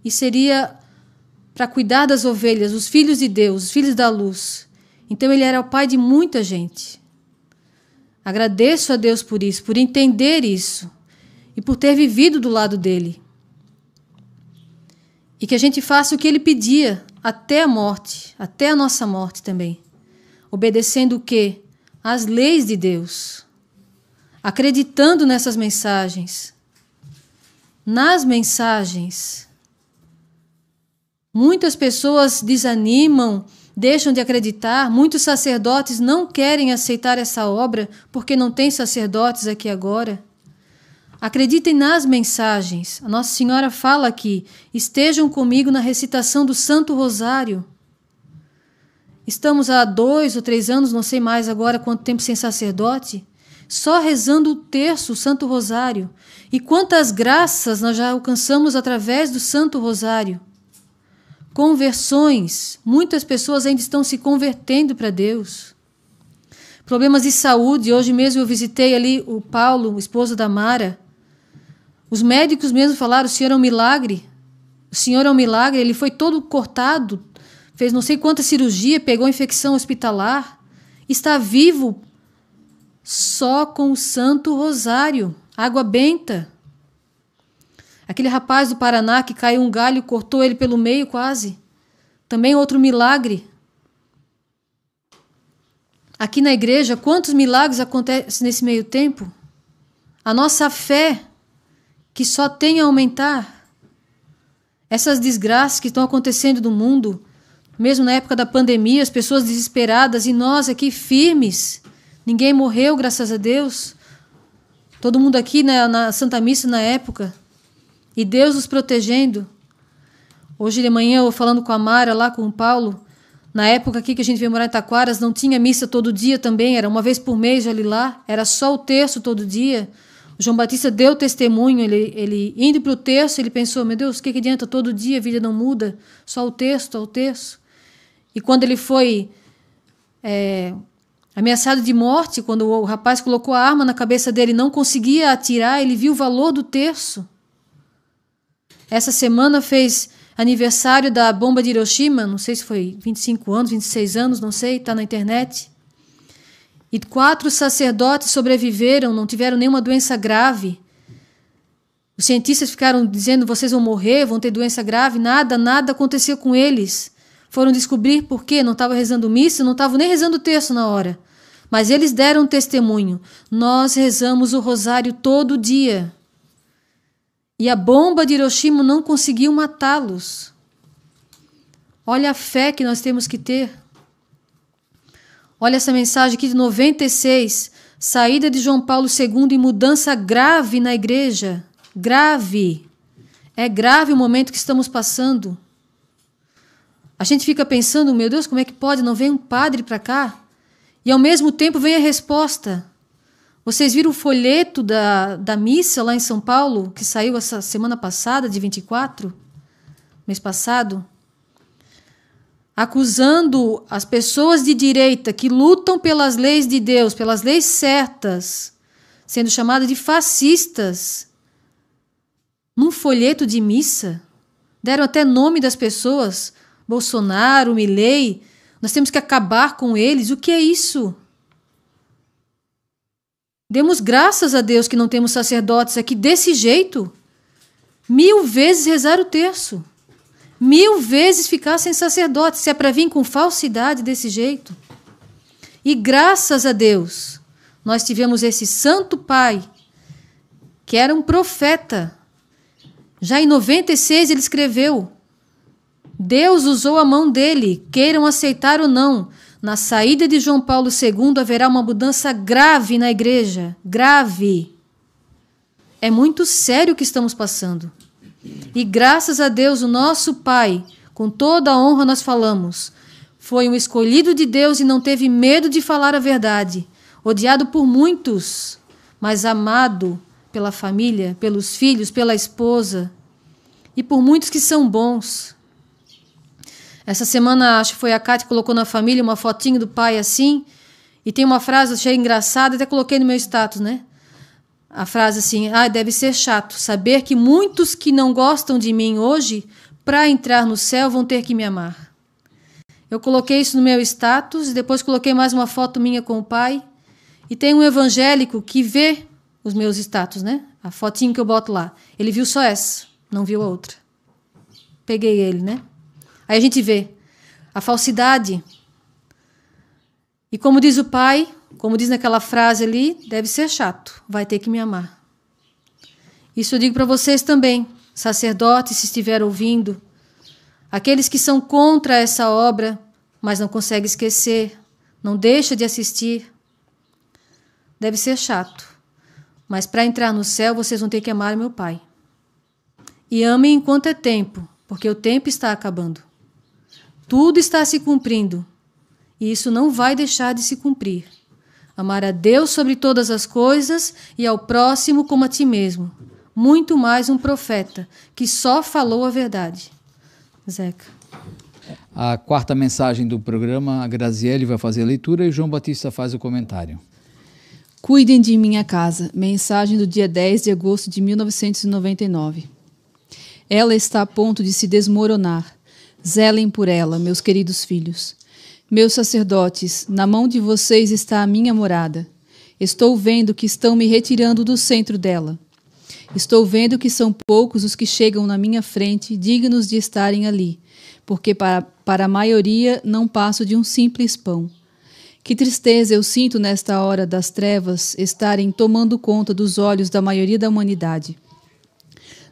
e seria para cuidar das ovelhas, os filhos de Deus, os filhos da luz. Então ele era o pai de muita gente. Agradeço a Deus por isso, por entender isso e por ter vivido do lado dele. E que a gente faça o que ele pedia até a morte, até a nossa morte também. Obedecendo o quê? As leis de Deus. Acreditando nessas mensagens. Nas mensagens. Muitas pessoas desanimam, deixam de acreditar, muitos sacerdotes não querem aceitar essa obra porque não tem sacerdotes aqui agora. Acreditem nas mensagens. A Nossa Senhora fala aqui: estejam comigo na recitação do Santo Rosário. Estamos há dois ou três anos, não sei mais agora quanto tempo sem sacerdote, só rezando o terço, o Santo Rosário. E quantas graças nós já alcançamos através do Santo Rosário. Conversões, muitas pessoas ainda estão se convertendo para Deus. Problemas de saúde, hoje mesmo eu visitei ali o Paulo, o esposo da Mara Os médicos mesmo falaram: o senhor é um milagre. O senhor é um milagre. Ele foi todo cortado, fez não sei quanta cirurgia, pegou infecção hospitalar. Está vivo só com o Santo Rosário, água benta. Aquele rapaz do Paraná que caiu um galho, cortou ele pelo meio quase. Também outro milagre. Aqui na igreja, quantos milagres acontecem nesse meio tempo? A nossa fé, que só tem a aumentar. Essas desgraças que estão acontecendo no mundo, mesmo na época da pandemia, as pessoas desesperadas e nós aqui firmes. Ninguém morreu, graças a Deus. Todo mundo aqui na, na Santa Missa na época. E Deus nos protegendo. Hoje de manhã eu falando com a Mara lá com o Paulo, na época aqui que a gente veio morar em Taquaras, não tinha missa todo dia também, era uma vez por mês ali lá, era só o terço todo dia. João Batista deu testemunho, ele, ele indo para o terço, ele pensou: meu Deus, o que, que adianta todo dia a vida não muda? Só o texto, só o terço. E quando ele foi é, ameaçado de morte, quando o rapaz colocou a arma na cabeça dele e não conseguia atirar, ele viu o valor do terço. Essa semana fez aniversário da bomba de Hiroshima, não sei se foi 25 anos, 26 anos, não sei, está na internet. E quatro sacerdotes sobreviveram, não tiveram nenhuma doença grave. Os cientistas ficaram dizendo: vocês vão morrer, vão ter doença grave. Nada, nada aconteceu com eles. Foram descobrir por quê. Não estavam rezando missa, não estavam nem rezando o texto na hora. Mas eles deram testemunho. Nós rezamos o rosário todo dia. E a bomba de Hiroshima não conseguiu matá-los. Olha a fé que nós temos que ter. Olha essa mensagem aqui de 96, saída de João Paulo II e mudança grave na igreja. Grave. É grave o momento que estamos passando. A gente fica pensando, meu Deus, como é que pode? Não vem um padre para cá? E ao mesmo tempo vem a resposta. Vocês viram o folheto da, da missa lá em São Paulo, que saiu essa semana passada, de 24, mês passado? Acusando as pessoas de direita que lutam pelas leis de Deus, pelas leis certas, sendo chamadas de fascistas. Num folheto de missa, deram até nome das pessoas: Bolsonaro, Milley. Nós temos que acabar com eles. O que é isso? Demos graças a Deus que não temos sacerdotes aqui desse jeito. Mil vezes rezar o terço. Mil vezes ficar sem sacerdote, se é para vir com falsidade desse jeito. E graças a Deus, nós tivemos esse santo pai, que era um profeta. Já em 96 ele escreveu: Deus usou a mão dele, queiram aceitar ou não, na saída de João Paulo II haverá uma mudança grave na igreja. Grave. É muito sério o que estamos passando. E graças a Deus, o nosso Pai, com toda a honra nós falamos, foi um escolhido de Deus e não teve medo de falar a verdade. Odiado por muitos, mas amado pela família, pelos filhos, pela esposa e por muitos que são bons. Essa semana, acho que foi a Cátia que colocou na família uma fotinho do pai assim. E tem uma frase, achei engraçada, até coloquei no meu status, né? A frase assim: ah, deve ser chato saber que muitos que não gostam de mim hoje, para entrar no céu, vão ter que me amar. Eu coloquei isso no meu status, depois coloquei mais uma foto minha com o pai. E tem um evangélico que vê os meus status, né? A fotinho que eu boto lá. Ele viu só essa, não viu a outra. Peguei ele, né? Aí a gente vê a falsidade. E como diz o pai, como diz naquela frase ali, deve ser chato, vai ter que me amar. Isso eu digo para vocês também, sacerdotes, se estiver ouvindo, aqueles que são contra essa obra, mas não conseguem esquecer, não deixa de assistir. Deve ser chato, mas para entrar no céu vocês vão ter que amar meu Pai. E amem enquanto é tempo, porque o tempo está acabando. Tudo está se cumprindo e isso não vai deixar de se cumprir. Amar a Deus sobre todas as coisas e ao próximo como a ti mesmo. Muito mais um profeta que só falou a verdade. Zeca. A quarta mensagem do programa, a Graziele vai fazer a leitura e o João Batista faz o comentário. Cuidem de minha casa. Mensagem do dia 10 de agosto de 1999. Ela está a ponto de se desmoronar. Zelem por ela, meus queridos filhos. Meus sacerdotes, na mão de vocês está a minha morada. Estou vendo que estão me retirando do centro dela. Estou vendo que são poucos os que chegam na minha frente, dignos de estarem ali, porque para, para a maioria não passo de um simples pão. Que tristeza eu sinto nesta hora das trevas estarem tomando conta dos olhos da maioria da humanidade.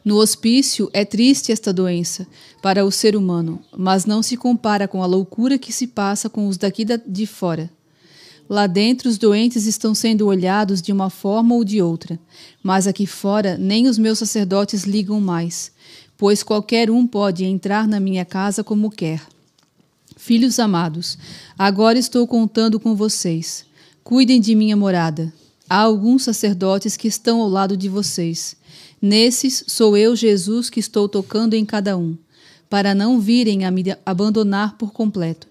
No hospício é triste esta doença para o ser humano, mas não se compara com a loucura que se passa com os daqui de fora. Lá dentro, os doentes estão sendo olhados de uma forma ou de outra, mas aqui fora nem os meus sacerdotes ligam mais, pois qualquer um pode entrar na minha casa como quer. Filhos amados, agora estou contando com vocês. Cuidem de minha morada. Há alguns sacerdotes que estão ao lado de vocês. Nesses sou eu, Jesus, que estou tocando em cada um, para não virem a me abandonar por completo.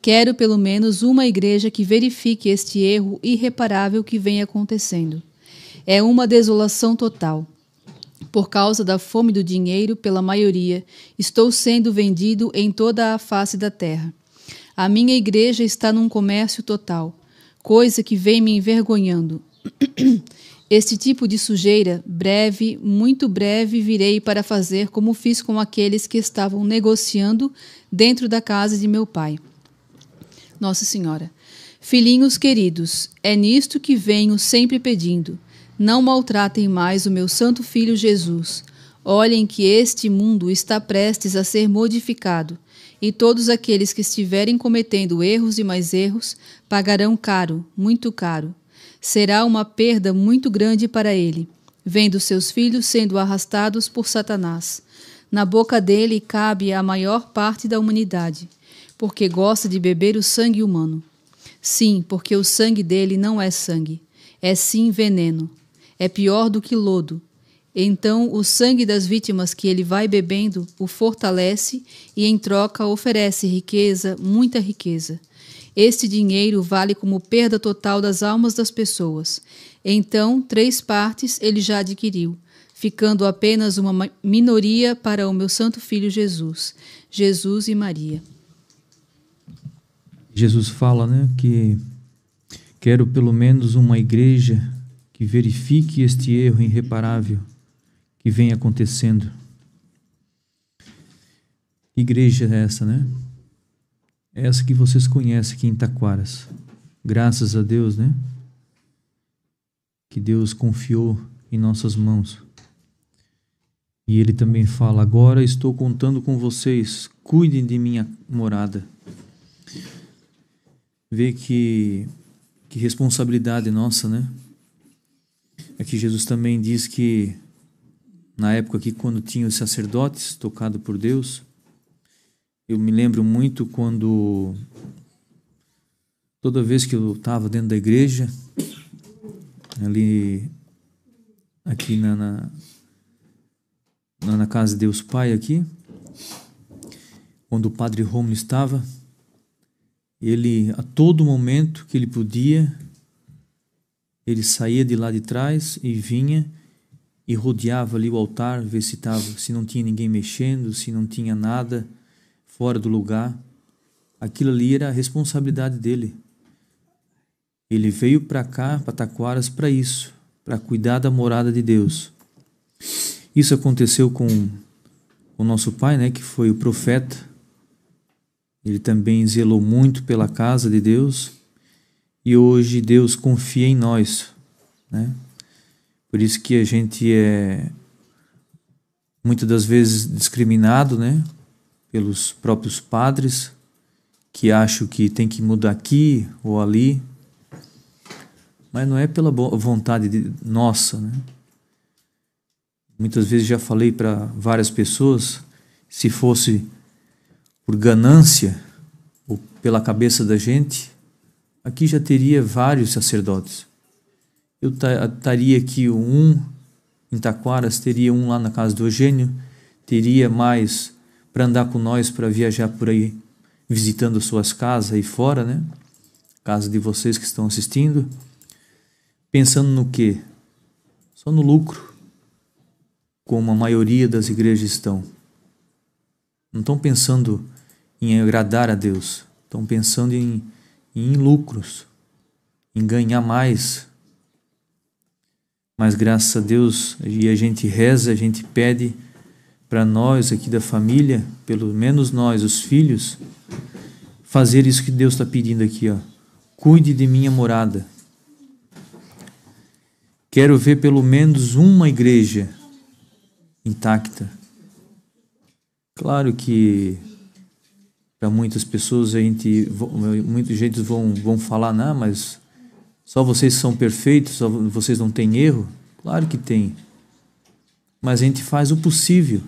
Quero pelo menos uma igreja que verifique este erro irreparável que vem acontecendo. É uma desolação total. Por causa da fome do dinheiro, pela maioria, estou sendo vendido em toda a face da terra. A minha igreja está num comércio total, coisa que vem me envergonhando. [CLEARS THROAT] Este tipo de sujeira, breve, muito breve, virei para fazer como fiz com aqueles que estavam negociando dentro da casa de meu pai. Nossa Senhora. Filhinhos queridos, é nisto que venho sempre pedindo. Não maltratem mais o meu santo filho Jesus. Olhem que este mundo está prestes a ser modificado, e todos aqueles que estiverem cometendo erros e mais erros pagarão caro, muito caro. Será uma perda muito grande para ele, vendo seus filhos sendo arrastados por Satanás. Na boca dele cabe a maior parte da humanidade, porque gosta de beber o sangue humano. Sim, porque o sangue dele não é sangue, é sim veneno é pior do que lodo. Então, o sangue das vítimas que ele vai bebendo o fortalece e, em troca, oferece riqueza, muita riqueza. Este dinheiro vale como perda total das almas das pessoas. Então, três partes ele já adquiriu, ficando apenas uma minoria para o meu Santo Filho Jesus, Jesus e Maria. Jesus fala, né, que quero pelo menos uma igreja que verifique este erro irreparável que vem acontecendo. Que igreja é essa, né? É essa que vocês conhecem aqui em Taquaras. Graças a Deus, né? Que Deus confiou em nossas mãos. E ele também fala: Agora estou contando com vocês, cuidem de minha morada. Vê que, que responsabilidade nossa, né? É que Jesus também diz que na época aqui quando tinha os sacerdotes tocado por Deus, eu me lembro muito quando toda vez que eu estava dentro da igreja, ali aqui na, na, na casa de Deus Pai aqui, quando o padre Romulo estava, ele a todo momento que ele podia, ele saía de lá de trás e vinha e rodeava ali o altar, ver se tava, se não tinha ninguém mexendo, se não tinha nada fora do lugar. Aquilo ali era a responsabilidade dele. Ele veio para cá, para Taquaras, para isso, para cuidar da morada de Deus. Isso aconteceu com o nosso pai, né, que foi o profeta. Ele também zelou muito pela casa de Deus e hoje Deus confia em nós, né? Por isso que a gente é muitas das vezes discriminado, né, pelos próprios padres que acham que tem que mudar aqui ou ali, mas não é pela vontade de, nossa, né? Muitas vezes já falei para várias pessoas, se fosse por ganância ou pela cabeça da gente, aqui já teria vários sacerdotes. Eu estaria aqui um em Taquaras, teria um lá na casa do Eugênio, teria mais para andar com nós para viajar por aí, visitando suas casas aí fora, né? Casa de vocês que estão assistindo. pensando no quê? Só no lucro, como a maioria das igrejas estão. Não estão pensando em agradar a Deus, estão pensando em, em lucros, em ganhar mais. Mas graças a Deus, e a gente reza, a gente pede para nós aqui da família, pelo menos nós, os filhos, fazer isso que Deus está pedindo aqui, ó. Cuide de minha morada. Quero ver pelo menos uma igreja intacta. Claro que para muitas pessoas a gente, muitos jeitos vão vão falar, não, mas só vocês são perfeitos, só vocês não têm erro. Claro que tem. Mas a gente faz o possível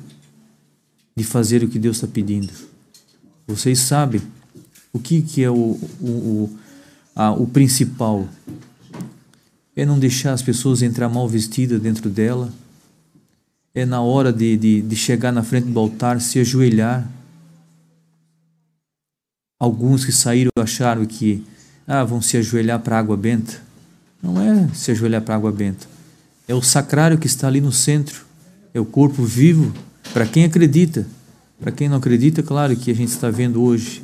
de fazer o que Deus está pedindo. Vocês sabem o que, que é o, o, o, a, o principal? É não deixar as pessoas entrar mal vestidas dentro dela. É na hora de, de, de chegar na frente do altar, se ajoelhar. Alguns que saíram acharam que ah, vão se ajoelhar para a água benta. Não é se ajoelhar para a água benta. É o sacrário que está ali no centro. É o corpo vivo para quem acredita. Para quem não acredita, claro que a gente está vendo hoje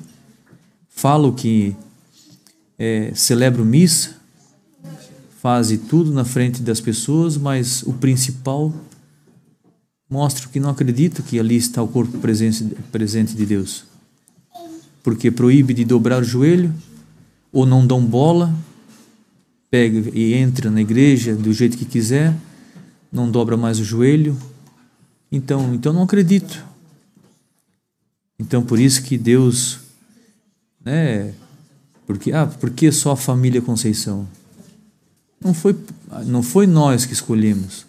falo que é, celebro missa, faz tudo na frente das pessoas, mas o principal mostra que não acredito que ali está o corpo presente, presente de Deus. Porque proíbe de dobrar o joelho, ou não dão bola, pega e entra na igreja do jeito que quiser, não dobra mais o joelho. Então, então não acredito. Então por isso que Deus né? Porque ah, por que só a família Conceição? Não foi não foi nós que escolhemos.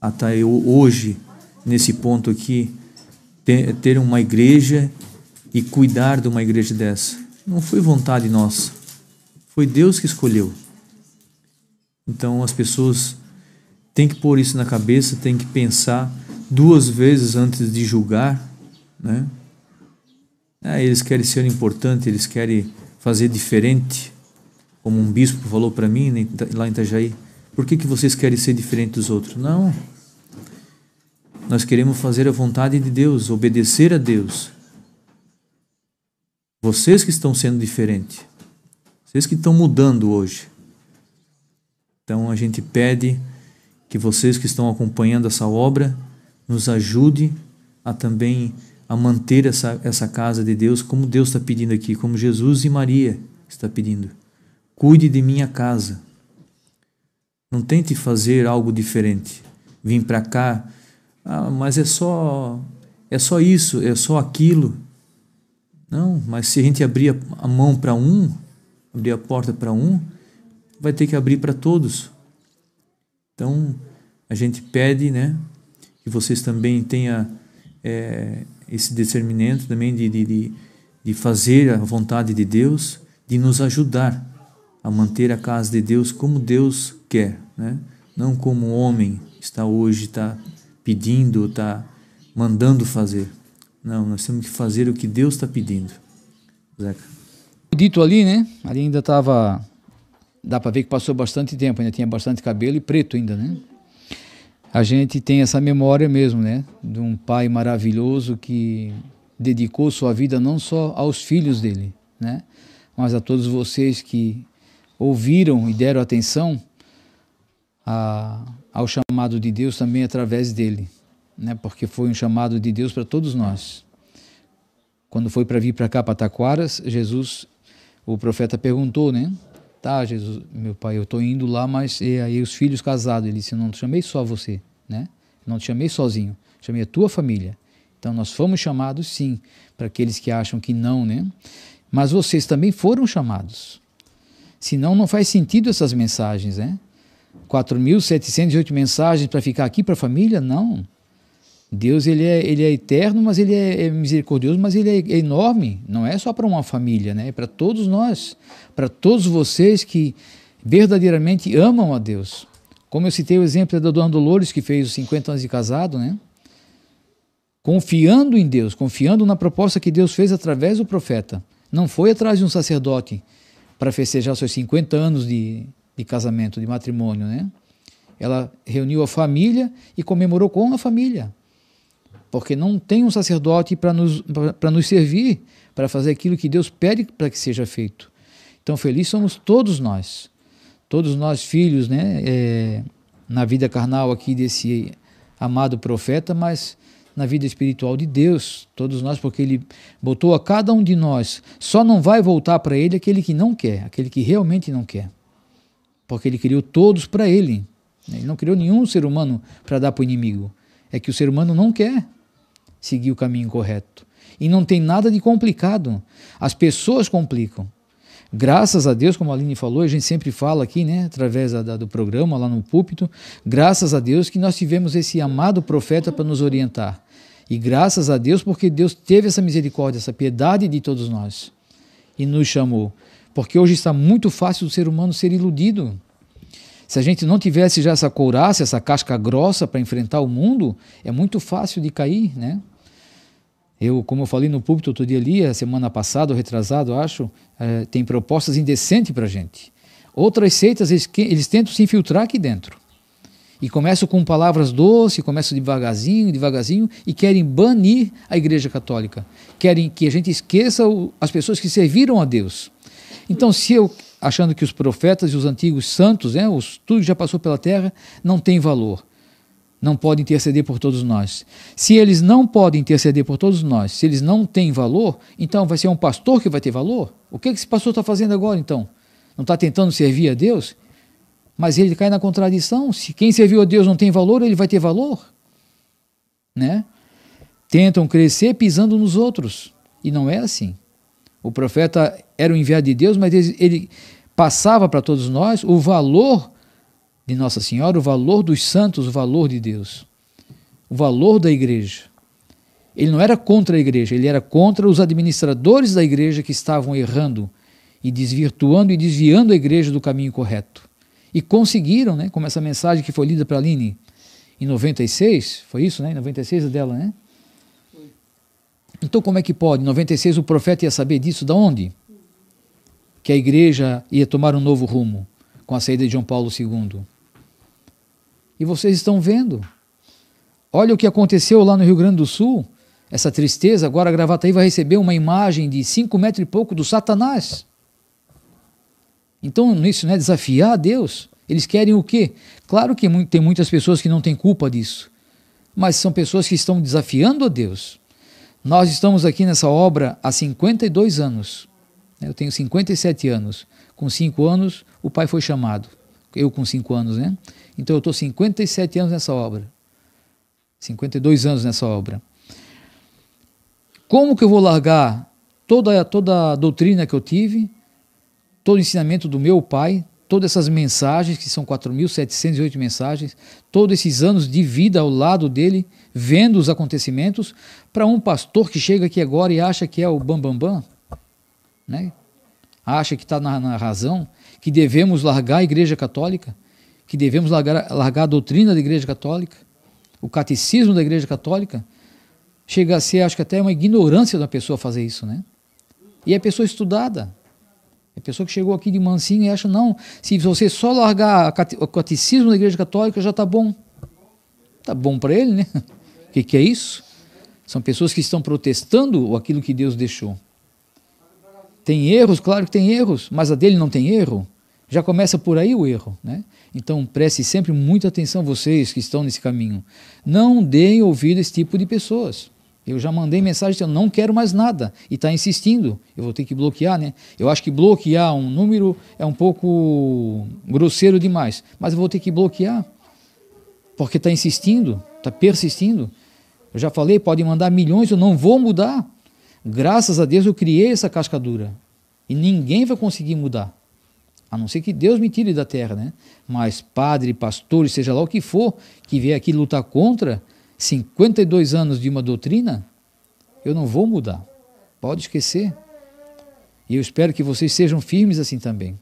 Até eu hoje nesse ponto aqui ter, ter uma igreja e cuidar de uma igreja dessa. Não foi vontade nossa. Foi Deus que escolheu. Então as pessoas têm que pôr isso na cabeça, têm que pensar duas vezes antes de julgar, né? Ah, eles querem ser importante, eles querem fazer diferente, como um bispo falou para mim lá em Itajaí. Por que, que vocês querem ser diferente dos outros? Não. Nós queremos fazer a vontade de Deus, obedecer a Deus. Vocês que estão sendo diferentes. Vocês que estão mudando hoje. Então a gente pede que vocês que estão acompanhando essa obra nos ajude a também a manter essa, essa casa de Deus como Deus está pedindo aqui, como Jesus e Maria está pedindo. Cuide de minha casa. Não tente fazer algo diferente. Vim para cá, ah, mas é só é só isso, é só aquilo. Não, mas se a gente abrir a mão para um, abrir a porta para um, vai ter que abrir para todos. Então, a gente pede, né, que vocês também tenham é, esse discernimento também de, de, de fazer a vontade de Deus, de nos ajudar a manter a casa de Deus como Deus quer, né? não como o homem está hoje, está pedindo, está mandando fazer. Não, nós temos que fazer o que Deus está pedindo. Zeca. Dito ali, né? Ali ainda estava. Dá para ver que passou bastante tempo, ainda tinha bastante cabelo e preto ainda, né? A gente tem essa memória mesmo, né? De um pai maravilhoso que dedicou sua vida não só aos filhos dele, né? Mas a todos vocês que ouviram e deram atenção a, ao chamado de Deus também através dele, né? Porque foi um chamado de Deus para todos nós. Quando foi para vir para cá, para Taquaras, Jesus, o profeta perguntou, né? Tá, Jesus, meu pai, eu estou indo lá, mas e aí os filhos casados? Ele disse, não te chamei só você, né? Não te chamei sozinho, chamei a tua família. Então nós fomos chamados sim, para aqueles que acham que não, né? Mas vocês também foram chamados. Senão não faz sentido essas mensagens, né? 4.708 mensagens para ficar aqui para a família? Não. Deus ele é, ele é eterno, mas ele é, é misericordioso, mas ele é enorme. Não é só para uma família, né? É para todos nós, para todos vocês que verdadeiramente amam a Deus. Como eu citei o exemplo da Dona Dolores, que fez os 50 anos de casado, né? Confiando em Deus, confiando na proposta que Deus fez através do profeta. Não foi atrás de um sacerdote para festejar seus 50 anos de, de casamento, de matrimônio, né? Ela reuniu a família e comemorou com a família. Porque não tem um sacerdote para nos, nos servir, para fazer aquilo que Deus pede para que seja feito. Então, felizes somos todos nós, todos nós filhos, né? É, na vida carnal aqui desse amado profeta, mas na vida espiritual de Deus, todos nós, porque Ele botou a cada um de nós. Só não vai voltar para Ele aquele que não quer, aquele que realmente não quer. Porque Ele criou todos para Ele. Ele não criou nenhum ser humano para dar para o inimigo. É que o ser humano não quer seguir o caminho correto. E não tem nada de complicado. As pessoas complicam. Graças a Deus, como a Aline falou, a gente sempre fala aqui, né, através da, do programa lá no púlpito, graças a Deus que nós tivemos esse amado profeta para nos orientar. E graças a Deus porque Deus teve essa misericórdia, essa piedade de todos nós e nos chamou. Porque hoje está muito fácil do ser humano ser iludido. Se a gente não tivesse já essa couraça, essa casca grossa para enfrentar o mundo, é muito fácil de cair, né? Eu, como eu falei no púlpito outro dia ali, a semana passada, ou retrasado, acho, é, tem propostas indecentes para a gente. Outras seitas, eles, eles tentam se infiltrar aqui dentro. E começam com palavras doces, começam devagarzinho, devagarzinho, e querem banir a Igreja Católica. Querem que a gente esqueça o, as pessoas que serviram a Deus. Então, se eu, achando que os profetas e os antigos santos, né, os, tudo que já passou pela terra, não tem valor não podem interceder por todos nós. Se eles não podem interceder por todos nós, se eles não têm valor, então vai ser um pastor que vai ter valor? O que esse pastor está fazendo agora então? Não está tentando servir a Deus? Mas ele cai na contradição. Se quem serviu a Deus não tem valor, ele vai ter valor? Né? Tentam crescer pisando nos outros. E não é assim. O profeta era o enviado de Deus, mas ele, ele passava para todos nós o valor de Nossa Senhora, o valor dos santos, o valor de Deus, o valor da igreja. Ele não era contra a igreja, ele era contra os administradores da igreja que estavam errando e desvirtuando e desviando a igreja do caminho correto. E conseguiram, né, como essa mensagem que foi lida para a Aline em 96, foi isso, né? Em 96 é dela, né? Então como é que pode? Em 96 o profeta ia saber disso, da onde? Que a igreja ia tomar um novo rumo com a saída de João Paulo II. E vocês estão vendo. Olha o que aconteceu lá no Rio Grande do Sul. Essa tristeza. Agora a Gravataí vai receber uma imagem de cinco metros e pouco do Satanás. Então, isso não é desafiar a Deus. Eles querem o quê? Claro que tem muitas pessoas que não têm culpa disso. Mas são pessoas que estão desafiando a Deus. Nós estamos aqui nessa obra há 52 anos. Eu tenho 57 anos. Com 5 anos, o pai foi chamado. Eu com 5 anos, né? Então eu estou 57 anos nessa obra. 52 anos nessa obra. Como que eu vou largar toda, toda a doutrina que eu tive, todo o ensinamento do meu pai, todas essas mensagens, que são 4.708 mensagens, todos esses anos de vida ao lado dele, vendo os acontecimentos, para um pastor que chega aqui agora e acha que é o bambambam, bam, bam, né? acha que está na, na razão, que devemos largar a Igreja Católica, que devemos largar, largar a doutrina da Igreja Católica, o catecismo da Igreja Católica, chega a ser, acho que até uma ignorância da pessoa fazer isso, né? E é pessoa estudada. É pessoa que chegou aqui de mansinho e acha, não, se você só largar o catecismo da Igreja Católica já está bom. Está bom para ele, né? O [LAUGHS] que, que é isso? São pessoas que estão protestando aquilo que Deus deixou. Tem erros, claro que tem erros, mas a dele não tem erro. Já começa por aí o erro, né? Então preste sempre muita atenção vocês que estão nesse caminho. Não deem ouvido a esse tipo de pessoas. Eu já mandei mensagem dizendo não quero mais nada e está insistindo. Eu vou ter que bloquear, né? Eu acho que bloquear um número é um pouco grosseiro demais, mas eu vou ter que bloquear porque está insistindo, está persistindo. Eu já falei, pode mandar milhões, eu não vou mudar. Graças a Deus eu criei essa cascadura e ninguém vai conseguir mudar. A não ser que Deus me tire da terra, né? Mas padre, pastor, seja lá o que for, que vier aqui lutar contra 52 anos de uma doutrina, eu não vou mudar. Pode esquecer. E eu espero que vocês sejam firmes assim também.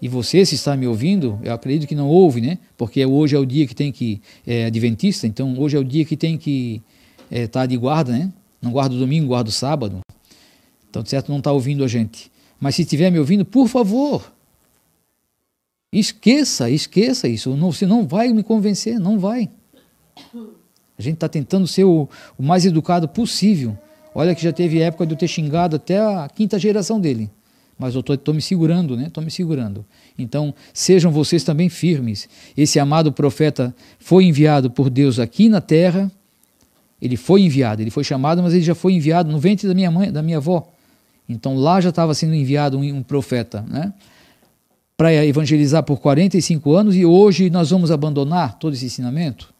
E você, se está me ouvindo, eu acredito que não ouve, né? Porque hoje é o dia que tem que. É adventista, então hoje é o dia que tem que estar é, tá de guarda, né? Não guarda o domingo, guarda o sábado. Então, certo, não está ouvindo a gente. Mas se estiver me ouvindo, por favor, Esqueça, esqueça isso. Não, você não vai me convencer, não vai. A gente está tentando ser o, o, mais educado possível. Olha que já teve época de eu ter xingado até a quinta geração dele. Mas eu estou me segurando, né? Estou me segurando. Então, sejam vocês também firmes. Esse amado profeta foi enviado por Deus aqui na terra. Ele foi enviado, ele foi chamado, mas ele já foi enviado no ventre da minha mãe, da minha avó. Então lá já estava sendo enviado um, um profeta, né? Para evangelizar por 45 anos e hoje nós vamos abandonar todo esse ensinamento?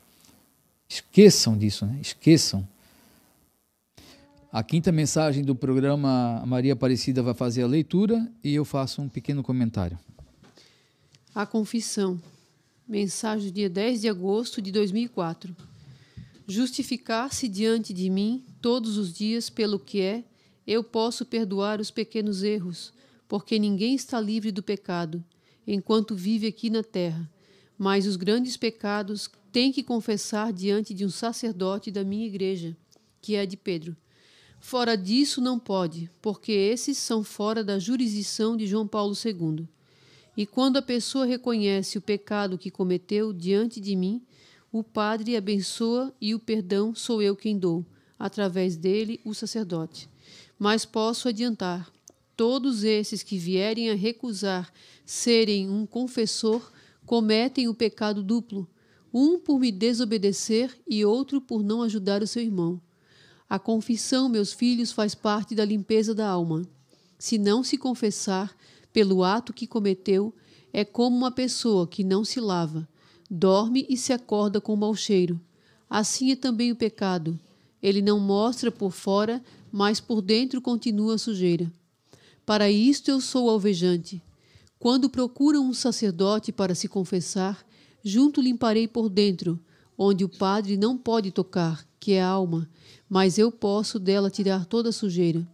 Esqueçam disso, né? Esqueçam. A quinta mensagem do programa Maria Aparecida vai fazer a leitura e eu faço um pequeno comentário. A confissão. Mensagem do dia 10 de agosto de 2004. Justificar-se diante de mim todos os dias pelo que é, eu posso perdoar os pequenos erros, porque ninguém está livre do pecado, enquanto vive aqui na terra. Mas os grandes pecados tem que confessar diante de um sacerdote da minha igreja, que é de Pedro. Fora disso não pode, porque esses são fora da jurisdição de João Paulo II. E quando a pessoa reconhece o pecado que cometeu diante de mim, o Padre abençoa e o perdão sou eu quem dou, através dele, o sacerdote. Mas posso adiantar: todos esses que vierem a recusar serem um confessor cometem o pecado duplo, um por me desobedecer e outro por não ajudar o seu irmão. A confissão, meus filhos, faz parte da limpeza da alma. Se não se confessar, pelo ato que cometeu, é como uma pessoa que não se lava, dorme e se acorda com mau cheiro. Assim é também o pecado. Ele não mostra por fora, mas por dentro continua sujeira. Para isto eu sou alvejante. Quando procuram um sacerdote para se confessar, junto limparei por dentro, onde o padre não pode tocar, que é a alma, mas eu posso dela tirar toda a sujeira.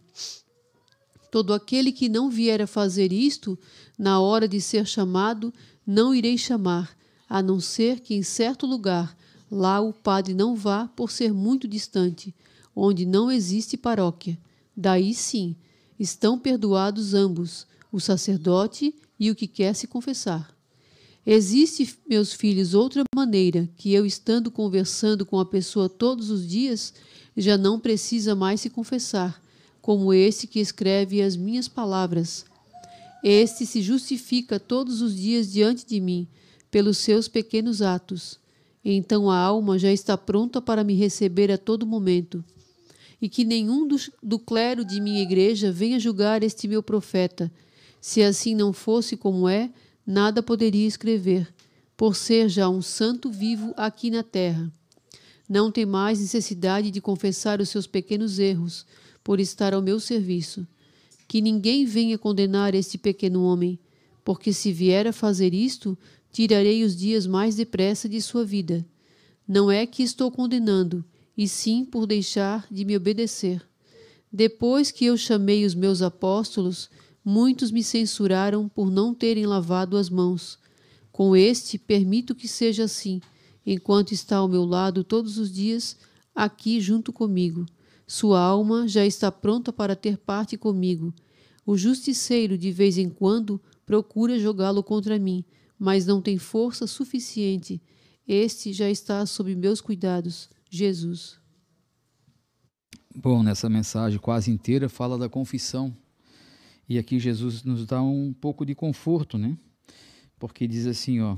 Todo aquele que não vier a fazer isto, na hora de ser chamado, não irei chamar, a não ser que em certo lugar lá o padre não vá por ser muito distante, onde não existe paróquia. Daí sim, estão perdoados ambos, o sacerdote e o que quer se confessar. Existe, meus filhos, outra maneira que eu, estando conversando com a pessoa todos os dias, já não precisa mais se confessar, como este que escreve as minhas palavras. Este se justifica todos os dias diante de mim, pelos seus pequenos atos. Então a alma já está pronta para me receber a todo momento. E que nenhum do, do clero de minha igreja venha julgar este meu profeta. Se assim não fosse como é, nada poderia escrever, por ser já um santo vivo aqui na terra. Não tem mais necessidade de confessar os seus pequenos erros, por estar ao meu serviço. Que ninguém venha condenar este pequeno homem, porque se vier a fazer isto, tirarei os dias mais depressa de sua vida. Não é que estou condenando, e sim por deixar de me obedecer. Depois que eu chamei os meus apóstolos, muitos me censuraram por não terem lavado as mãos. Com este, permito que seja assim, enquanto está ao meu lado todos os dias, aqui junto comigo. Sua alma já está pronta para ter parte comigo. O justiceiro, de vez em quando, procura jogá-lo contra mim, mas não tem força suficiente. Este já está sob meus cuidados. Jesus. Bom, nessa mensagem quase inteira fala da confissão. E aqui Jesus nos dá um pouco de conforto, né? Porque diz assim, ó,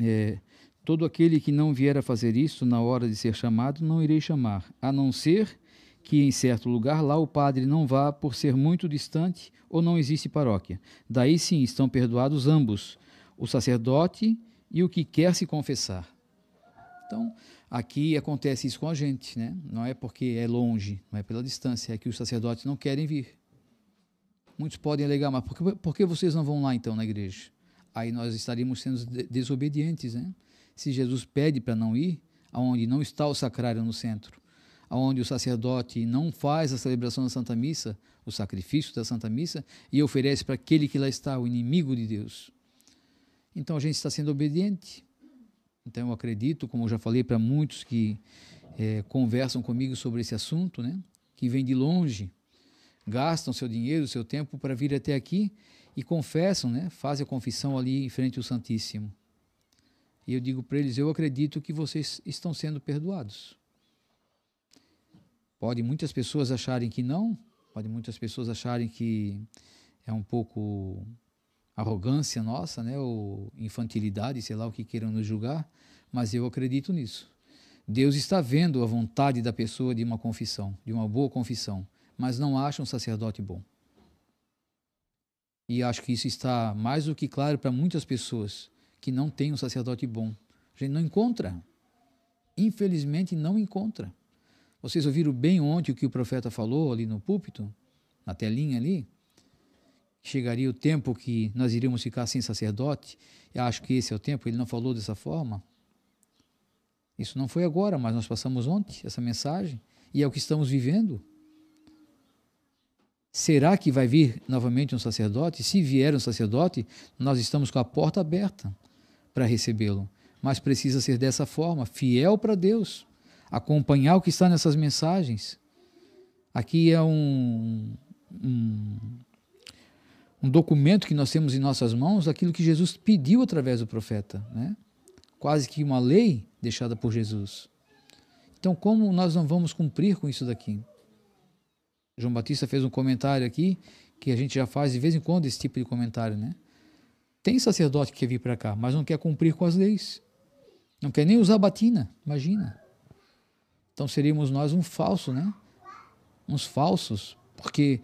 é, todo aquele que não vier a fazer isso na hora de ser chamado, não irei chamar, a não ser que em certo lugar lá o padre não vá por ser muito distante ou não existe paróquia. Daí sim estão perdoados ambos, o sacerdote e o que quer se confessar. Então, aqui acontece isso com a gente, né? Não é porque é longe, não é pela distância, é que os sacerdotes não querem vir. Muitos podem alegar, mas por que, por que vocês não vão lá então na igreja? Aí nós estaríamos sendo desobedientes, né? Se Jesus pede para não ir, aonde não está o sacrário no centro, onde o sacerdote não faz a celebração da Santa Missa, o sacrifício da Santa Missa, e oferece para aquele que lá está, o inimigo de Deus. Então a gente está sendo obediente. Então eu acredito, como eu já falei para muitos que é, conversam comigo sobre esse assunto, né, que vêm de longe, gastam seu dinheiro, seu tempo para vir até aqui e confessam, né? Fazem a confissão ali em frente ao Santíssimo. E eu digo para eles: eu acredito que vocês estão sendo perdoados. Pode muitas pessoas acharem que não, pode muitas pessoas acharem que é um pouco arrogância nossa, né, ou infantilidade, sei lá o que queiram nos julgar, mas eu acredito nisso. Deus está vendo a vontade da pessoa de uma confissão, de uma boa confissão, mas não acha um sacerdote bom. E acho que isso está mais do que claro para muitas pessoas que não têm um sacerdote bom. A gente não encontra. Infelizmente, não encontra. Vocês ouviram bem ontem o que o profeta falou ali no púlpito, na telinha ali? Chegaria o tempo que nós iríamos ficar sem sacerdote. Eu acho que esse é o tempo. Ele não falou dessa forma. Isso não foi agora, mas nós passamos ontem essa mensagem e é o que estamos vivendo. Será que vai vir novamente um sacerdote? Se vier um sacerdote, nós estamos com a porta aberta para recebê-lo. Mas precisa ser dessa forma, fiel para Deus, acompanhar o que está nessas mensagens. Aqui é um, um, um documento que nós temos em nossas mãos, aquilo que Jesus pediu através do profeta, né? quase que uma lei deixada por Jesus. Então, como nós não vamos cumprir com isso daqui? João Batista fez um comentário aqui, que a gente já faz de vez em quando esse tipo de comentário, né? Tem sacerdote que quer vir para cá, mas não quer cumprir com as leis. Não quer nem usar batina, imagina. Então seríamos nós um falso, né? Uns falsos, porque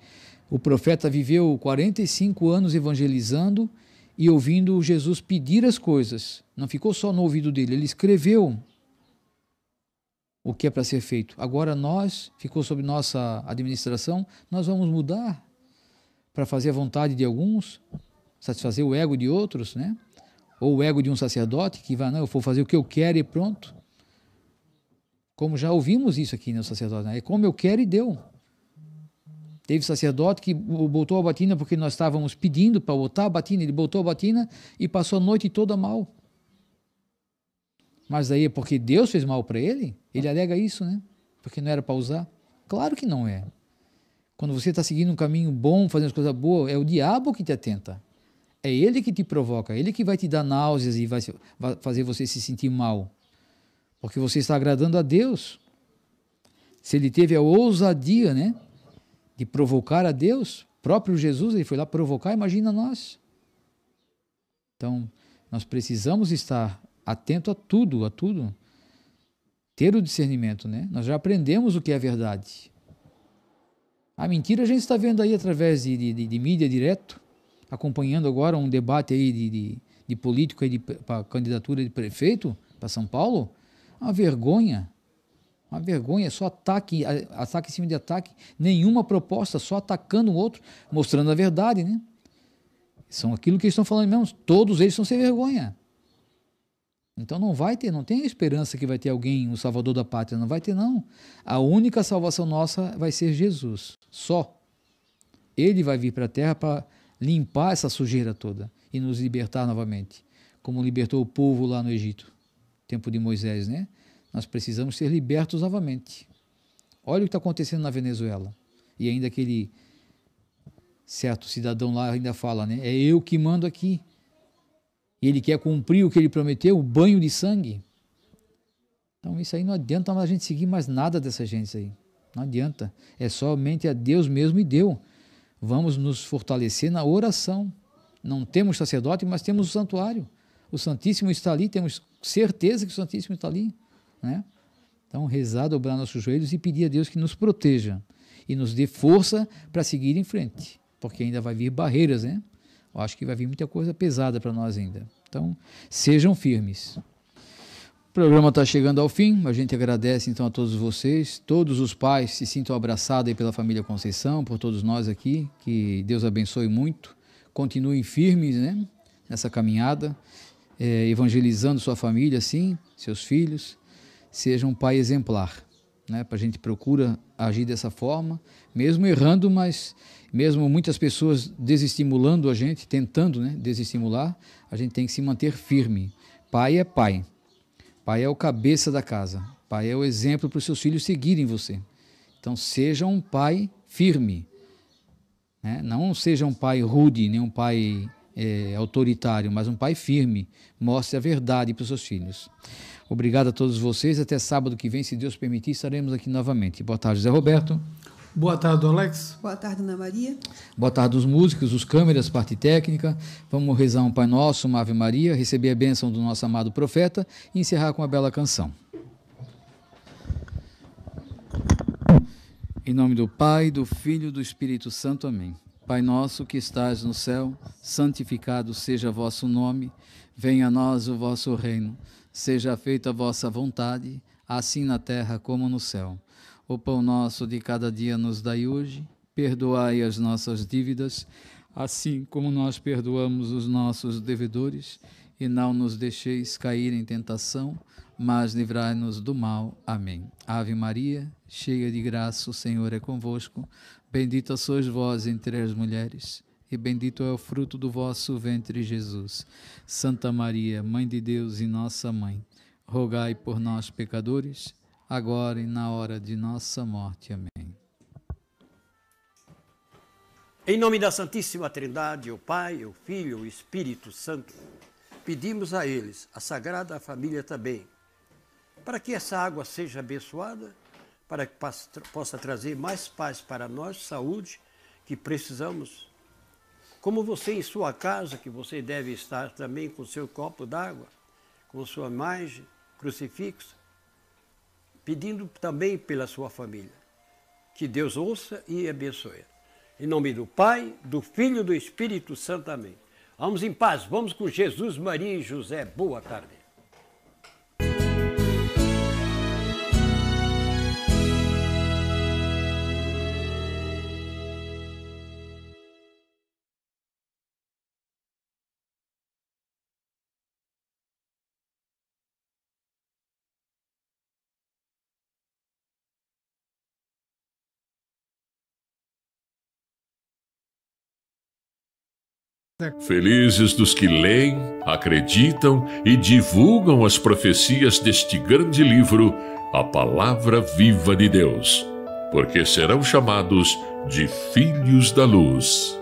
o profeta viveu 45 anos evangelizando e ouvindo Jesus pedir as coisas. Não ficou só no ouvido dele, ele escreveu o que é para ser feito. Agora nós, ficou sob nossa administração, nós vamos mudar para fazer a vontade de alguns, satisfazer o ego de outros, né? Ou o ego de um sacerdote que vai, não, eu vou fazer o que eu quero e pronto. Como já ouvimos isso aqui no sacerdote, né? é como eu quero e deu. Teve sacerdote que botou a batina porque nós estávamos pedindo para botar a batina, ele botou a batina e passou a noite toda mal. Mas aí é porque Deus fez mal para ele? Ele alega isso, né? Porque não era para usar? Claro que não é. Quando você está seguindo um caminho bom, fazendo as coisas boas, é o diabo que te atenta. É ele que te provoca, ele que vai te dar náuseas e vai fazer você se sentir mal. Porque você está agradando a Deus. Se ele teve a ousadia, né? De provocar a Deus, próprio Jesus, ele foi lá provocar, imagina nós. Então, nós precisamos estar atento a tudo, a tudo. Ter o discernimento, né? Nós já aprendemos o que é verdade. A mentira a gente está vendo aí através de, de, de mídia direto, acompanhando agora um debate aí de, de, de político aí para candidatura de prefeito para São Paulo. Uma vergonha. Uma vergonha, só ataque, ataque em cima de ataque, nenhuma proposta, só atacando o outro, mostrando a verdade, né? São aquilo que eles estão falando mesmo, todos eles estão sem vergonha. Então não vai ter, não tem esperança que vai ter alguém, o salvador da pátria, não vai ter não. A única salvação nossa vai ser Jesus, só. Ele vai vir para a terra para limpar essa sujeira toda e nos libertar novamente, como libertou o povo lá no Egito, tempo de Moisés, né? Nós precisamos ser libertos novamente. Olha o que está acontecendo na Venezuela. E ainda aquele certo cidadão lá ainda fala, né? É eu que mando aqui e ele quer cumprir o que ele prometeu, o banho de sangue. Então isso aí não adianta a gente seguir mais nada dessa gente aí. Não adianta. É somente a Deus mesmo e deu. Vamos nos fortalecer na oração. Não temos sacerdote, mas temos o santuário. O Santíssimo está ali, temos certeza que o Santíssimo está ali. Né? Então, rezar, dobrar nossos joelhos e pedir a Deus que nos proteja e nos dê força para seguir em frente, porque ainda vai vir barreiras, né? Eu acho que vai vir muita coisa pesada para nós ainda. Então, sejam firmes. O programa está chegando ao fim. A gente agradece então a todos vocês, todos os pais se sintam abraçados pela família Conceição, por todos nós aqui. Que Deus abençoe muito. Continuem firmes, né, nessa caminhada, é, evangelizando sua família, sim, seus filhos. Seja um pai exemplar, né? A gente procura agir dessa forma, mesmo errando, mas mesmo muitas pessoas desestimulando a gente, tentando né, desestimular, a gente tem que se manter firme. Pai é pai. Pai é o cabeça da casa. Pai é o exemplo para os seus filhos seguirem você. Então seja um pai firme. Né? Não seja um pai rude, nem um pai é, autoritário, mas um pai firme. Mostre a verdade para os seus filhos. Obrigado a todos vocês. Até sábado que vem, se Deus permitir, estaremos aqui novamente. Boa tarde, José Roberto. Boa tarde, Alex. Boa tarde, Ana Maria. Boa tarde, os músicos, os câmeras, parte técnica. Vamos rezar um Pai Nosso, uma Ave Maria, receber a bênção do nosso amado profeta e encerrar com uma bela canção. Em nome do Pai, do Filho e do Espírito Santo. Amém. Pai nosso que estás no céu, santificado seja vosso nome. Venha a nós o vosso reino. Seja feita a vossa vontade, assim na terra como no céu. O pão nosso de cada dia nos dai hoje. Perdoai as nossas dívidas, assim como nós perdoamos os nossos devedores. E não nos deixeis cair em tentação, mas livrai-nos do mal. Amém. Ave Maria, cheia de graça, o Senhor é convosco. Bendita sois vós entre as mulheres e bendito é o fruto do vosso ventre, Jesus. Santa Maria, Mãe de Deus e nossa mãe, rogai por nós, pecadores, agora e na hora de nossa morte. Amém. Em nome da Santíssima Trindade, o Pai, o Filho e o Espírito Santo, pedimos a eles, a Sagrada Família também, para que essa água seja abençoada, para que possa trazer mais paz para nós, saúde, que precisamos como você em sua casa, que você deve estar também com seu copo d'água, com sua imagem, crucifixo, pedindo também pela sua família. Que Deus ouça e abençoe. Em nome do Pai, do Filho e do Espírito Santo. Amém. Vamos em paz, vamos com Jesus, Maria e José. Boa tarde. Felizes dos que leem, acreditam e divulgam as profecias deste grande livro, a Palavra Viva de Deus, porque serão chamados de Filhos da Luz.